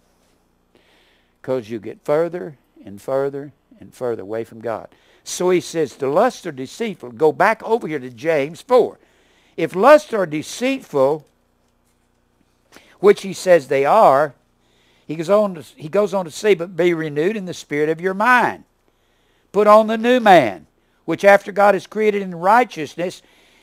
Because you get further and further and further away from God. So he says, the lusts are deceitful. Go back over here to James 4. If lusts are deceitful, which he says they are, he goes on to, he goes on to say, but be renewed in the spirit of your mind. Put on the new man, which after God is created in righteousness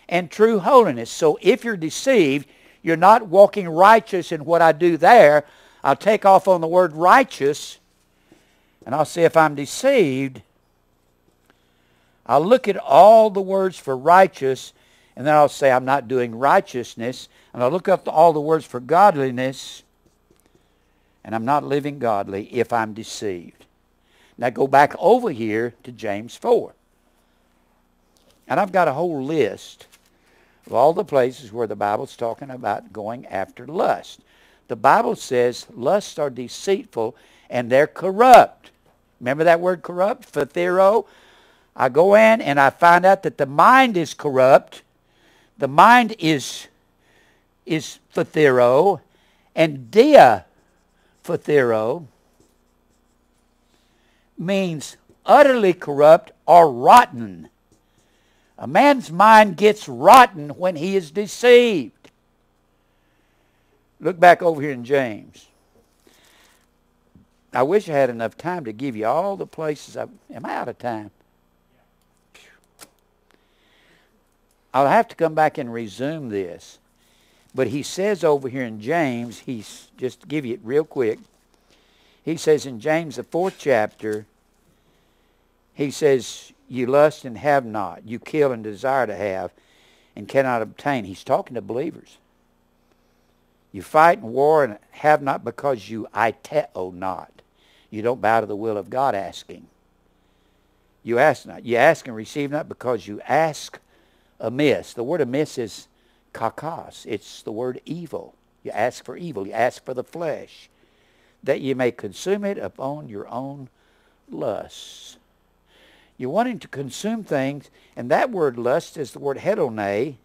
and true holiness. So if you're deceived, you're not walking righteous in what I do there. I'll take off on the word righteous and I'll see if I'm deceived. I'll look at all the words for righteous and then I'll say I'm not doing righteousness. And I'll look up all the words for godliness and I'm not living godly if I'm deceived. Now go back over here to James 4. And I've got a whole list of all the places where the Bible's talking about going after lust. The Bible says lusts are deceitful and they're corrupt. Remember that word corrupt? Phthero. I go in and I find out that the mind is corrupt. The mind is, is phthero. And dia phthero means utterly corrupt or rotten. A man's mind gets rotten when he is deceived. Look back over here in James. I wish I had enough time to give you all the places. I, am I out of time? I'll have to come back and resume this. But he says over here in James, he's just give you it real quick. He says in James, the fourth chapter, he says, you lust and have not. You kill and desire to have and cannot obtain. He's talking to believers. You fight and war and have not because you aiteo not. You don't bow to the will of God asking. You ask not. You ask and receive not because you ask amiss. The word amiss is kakos. It's the word evil. You ask for evil. You ask for the flesh. That you may consume it upon your own lusts. You're wanting to consume things, and that word lust is the word hedone,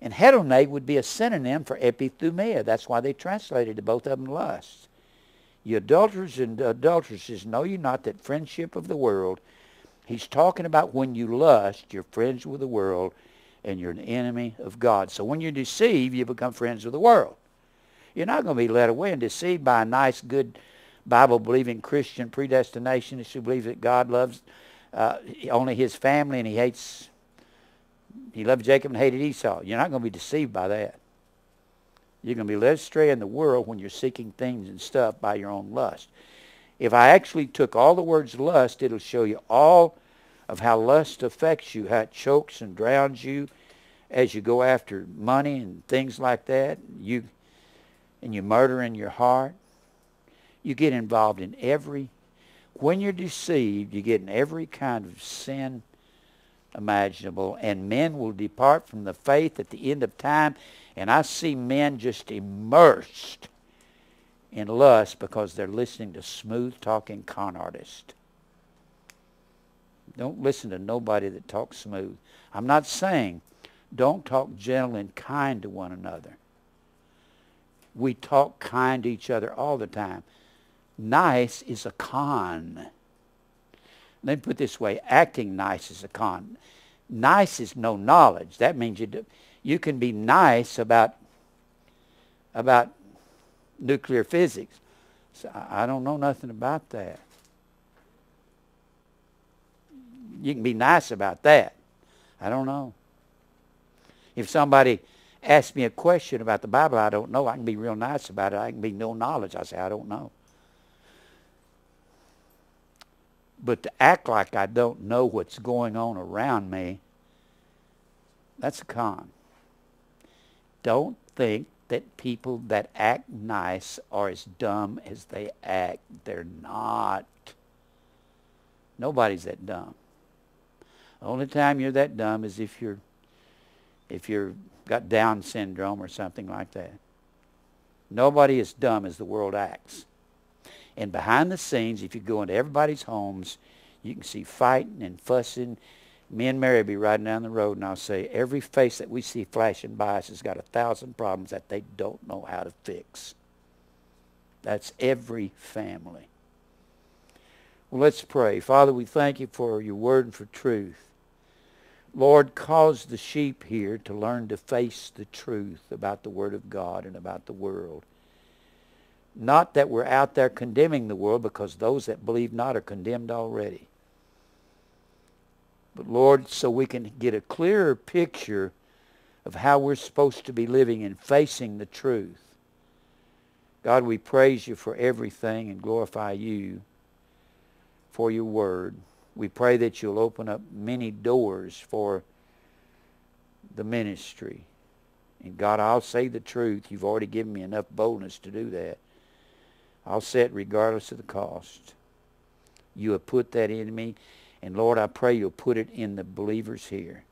and hedone would be a synonym for epithumia. That's why they translated both of them lust. You adulterers and adulteresses, know you not that friendship of the world, he's talking about when you lust, you're friends with the world, and you're an enemy of God. So when you deceive, you become friends with the world. You're not going to be led away and deceived by a nice, good Bible believing Christian predestinationists who believe that God loves uh, only his family and he hates he loved Jacob and hated Esau. You're not going to be deceived by that. You're going to be led astray in the world when you're seeking things and stuff by your own lust. If I actually took all the words lust, it'll show you all of how lust affects you, how it chokes and drowns you as you go after money and things like that. You and you murder in your heart. You get involved in every when you're deceived, you get in every kind of sin imaginable, and men will depart from the faith at the end of time. And I see men just immersed in lust because they're listening to smooth talking con artists. Don't listen to nobody that talks smooth. I'm not saying don't talk gentle and kind to one another. We talk kind to each other all the time. Nice is a con. Let me put this way, acting nice is a con. Nice is no knowledge. That means you do, you can be nice about about nuclear physics. So I don't know nothing about that. You can be nice about that. I don't know. If somebody asks me a question about the Bible I don't know, I can be real nice about it. I can be no knowledge. I say, I don't know. But to act like I don't know what's going on around me, that's a con. Don't think that people that act nice are as dumb as they act. They're not. Nobody's that dumb. The only time you're that dumb is if you're if you're got Down syndrome or something like that. Nobody is dumb as the world acts. And behind the scenes, if you go into everybody's homes, you can see fighting and fussing. Me and Mary be riding down the road, and I'll say, every face that we see flashing by us has got a thousand problems that they don't know how to fix. That's every family. Well, let's pray. Father, we thank you for your word and for truth. Lord, cause the sheep here to learn to face the truth about the Word of God and about the world. Not that we're out there condemning the world because those that believe not are condemned already. But Lord, so we can get a clearer picture of how we're supposed to be living and facing the truth. God, we praise you for everything and glorify you for your word. We pray that you'll open up many doors for the ministry. And God, I'll say the truth. You've already given me enough boldness to do that. I'll say it regardless of the cost. You have put that in me. And Lord, I pray you'll put it in the believers here.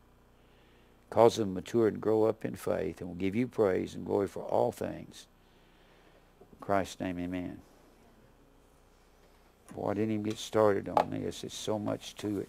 Cause them to mature and grow up in faith. And we'll give you praise and glory for all things. In Christ's name, amen. Boy, I didn't even get started on this. There's so much to it.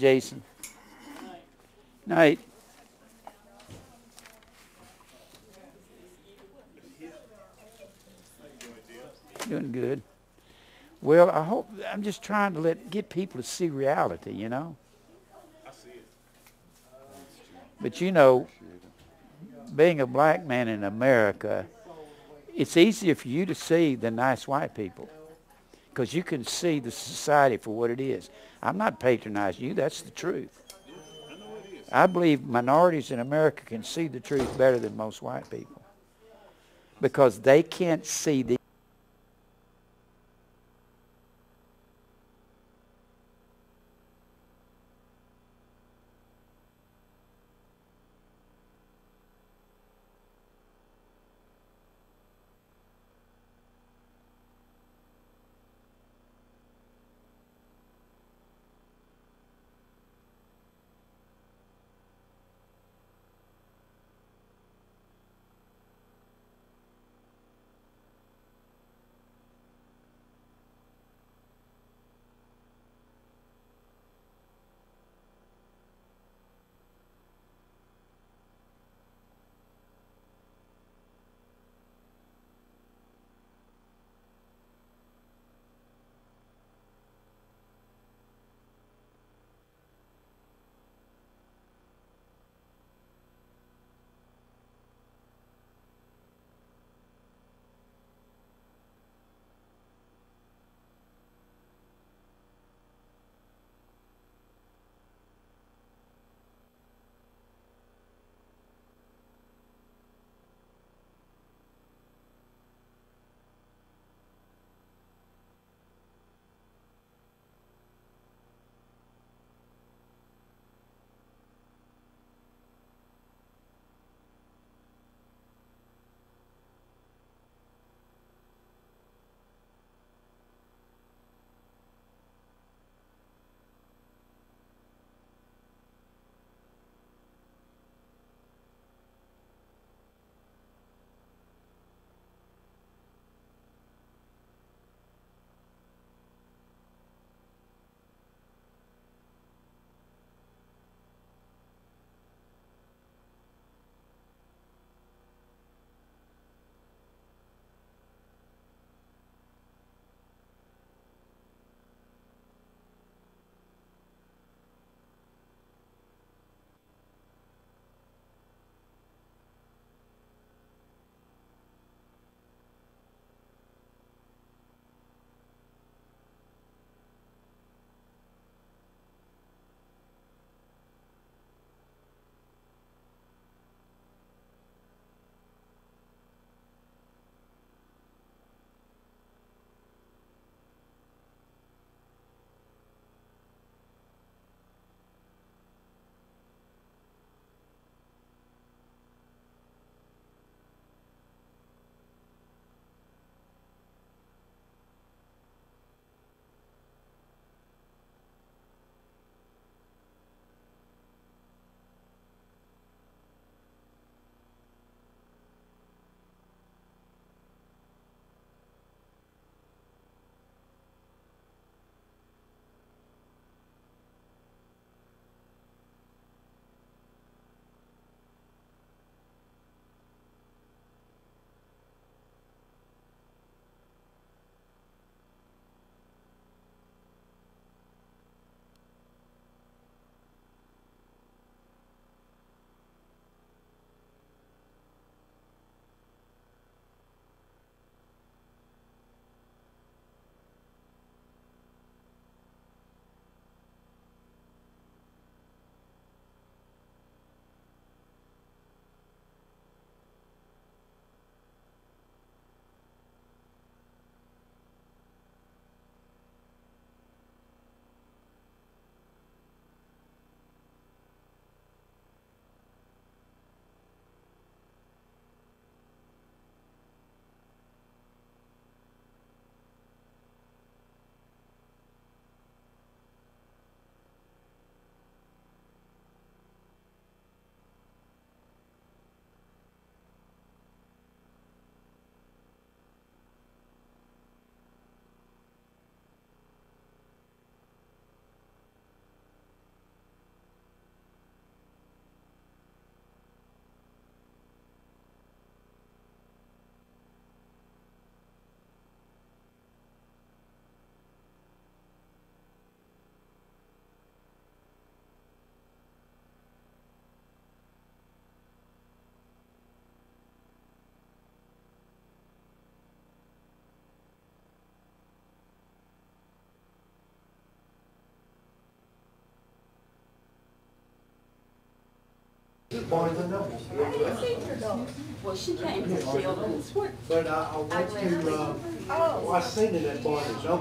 Jason. Night. Night. Doing good. Well, I hope I'm just trying to let get people to see reality, you know. I see it. But you know, being a black man in America, it's easier for you to see than nice white people because you can see the society for what it is. I'm not patronizing you. That's the truth. I believe minorities in America can see the truth better than most white people because they can't see the Barnes and Noble. Well, she came to Sheldon's. But I, I went to, uh, I seen it at Barnes and Noble.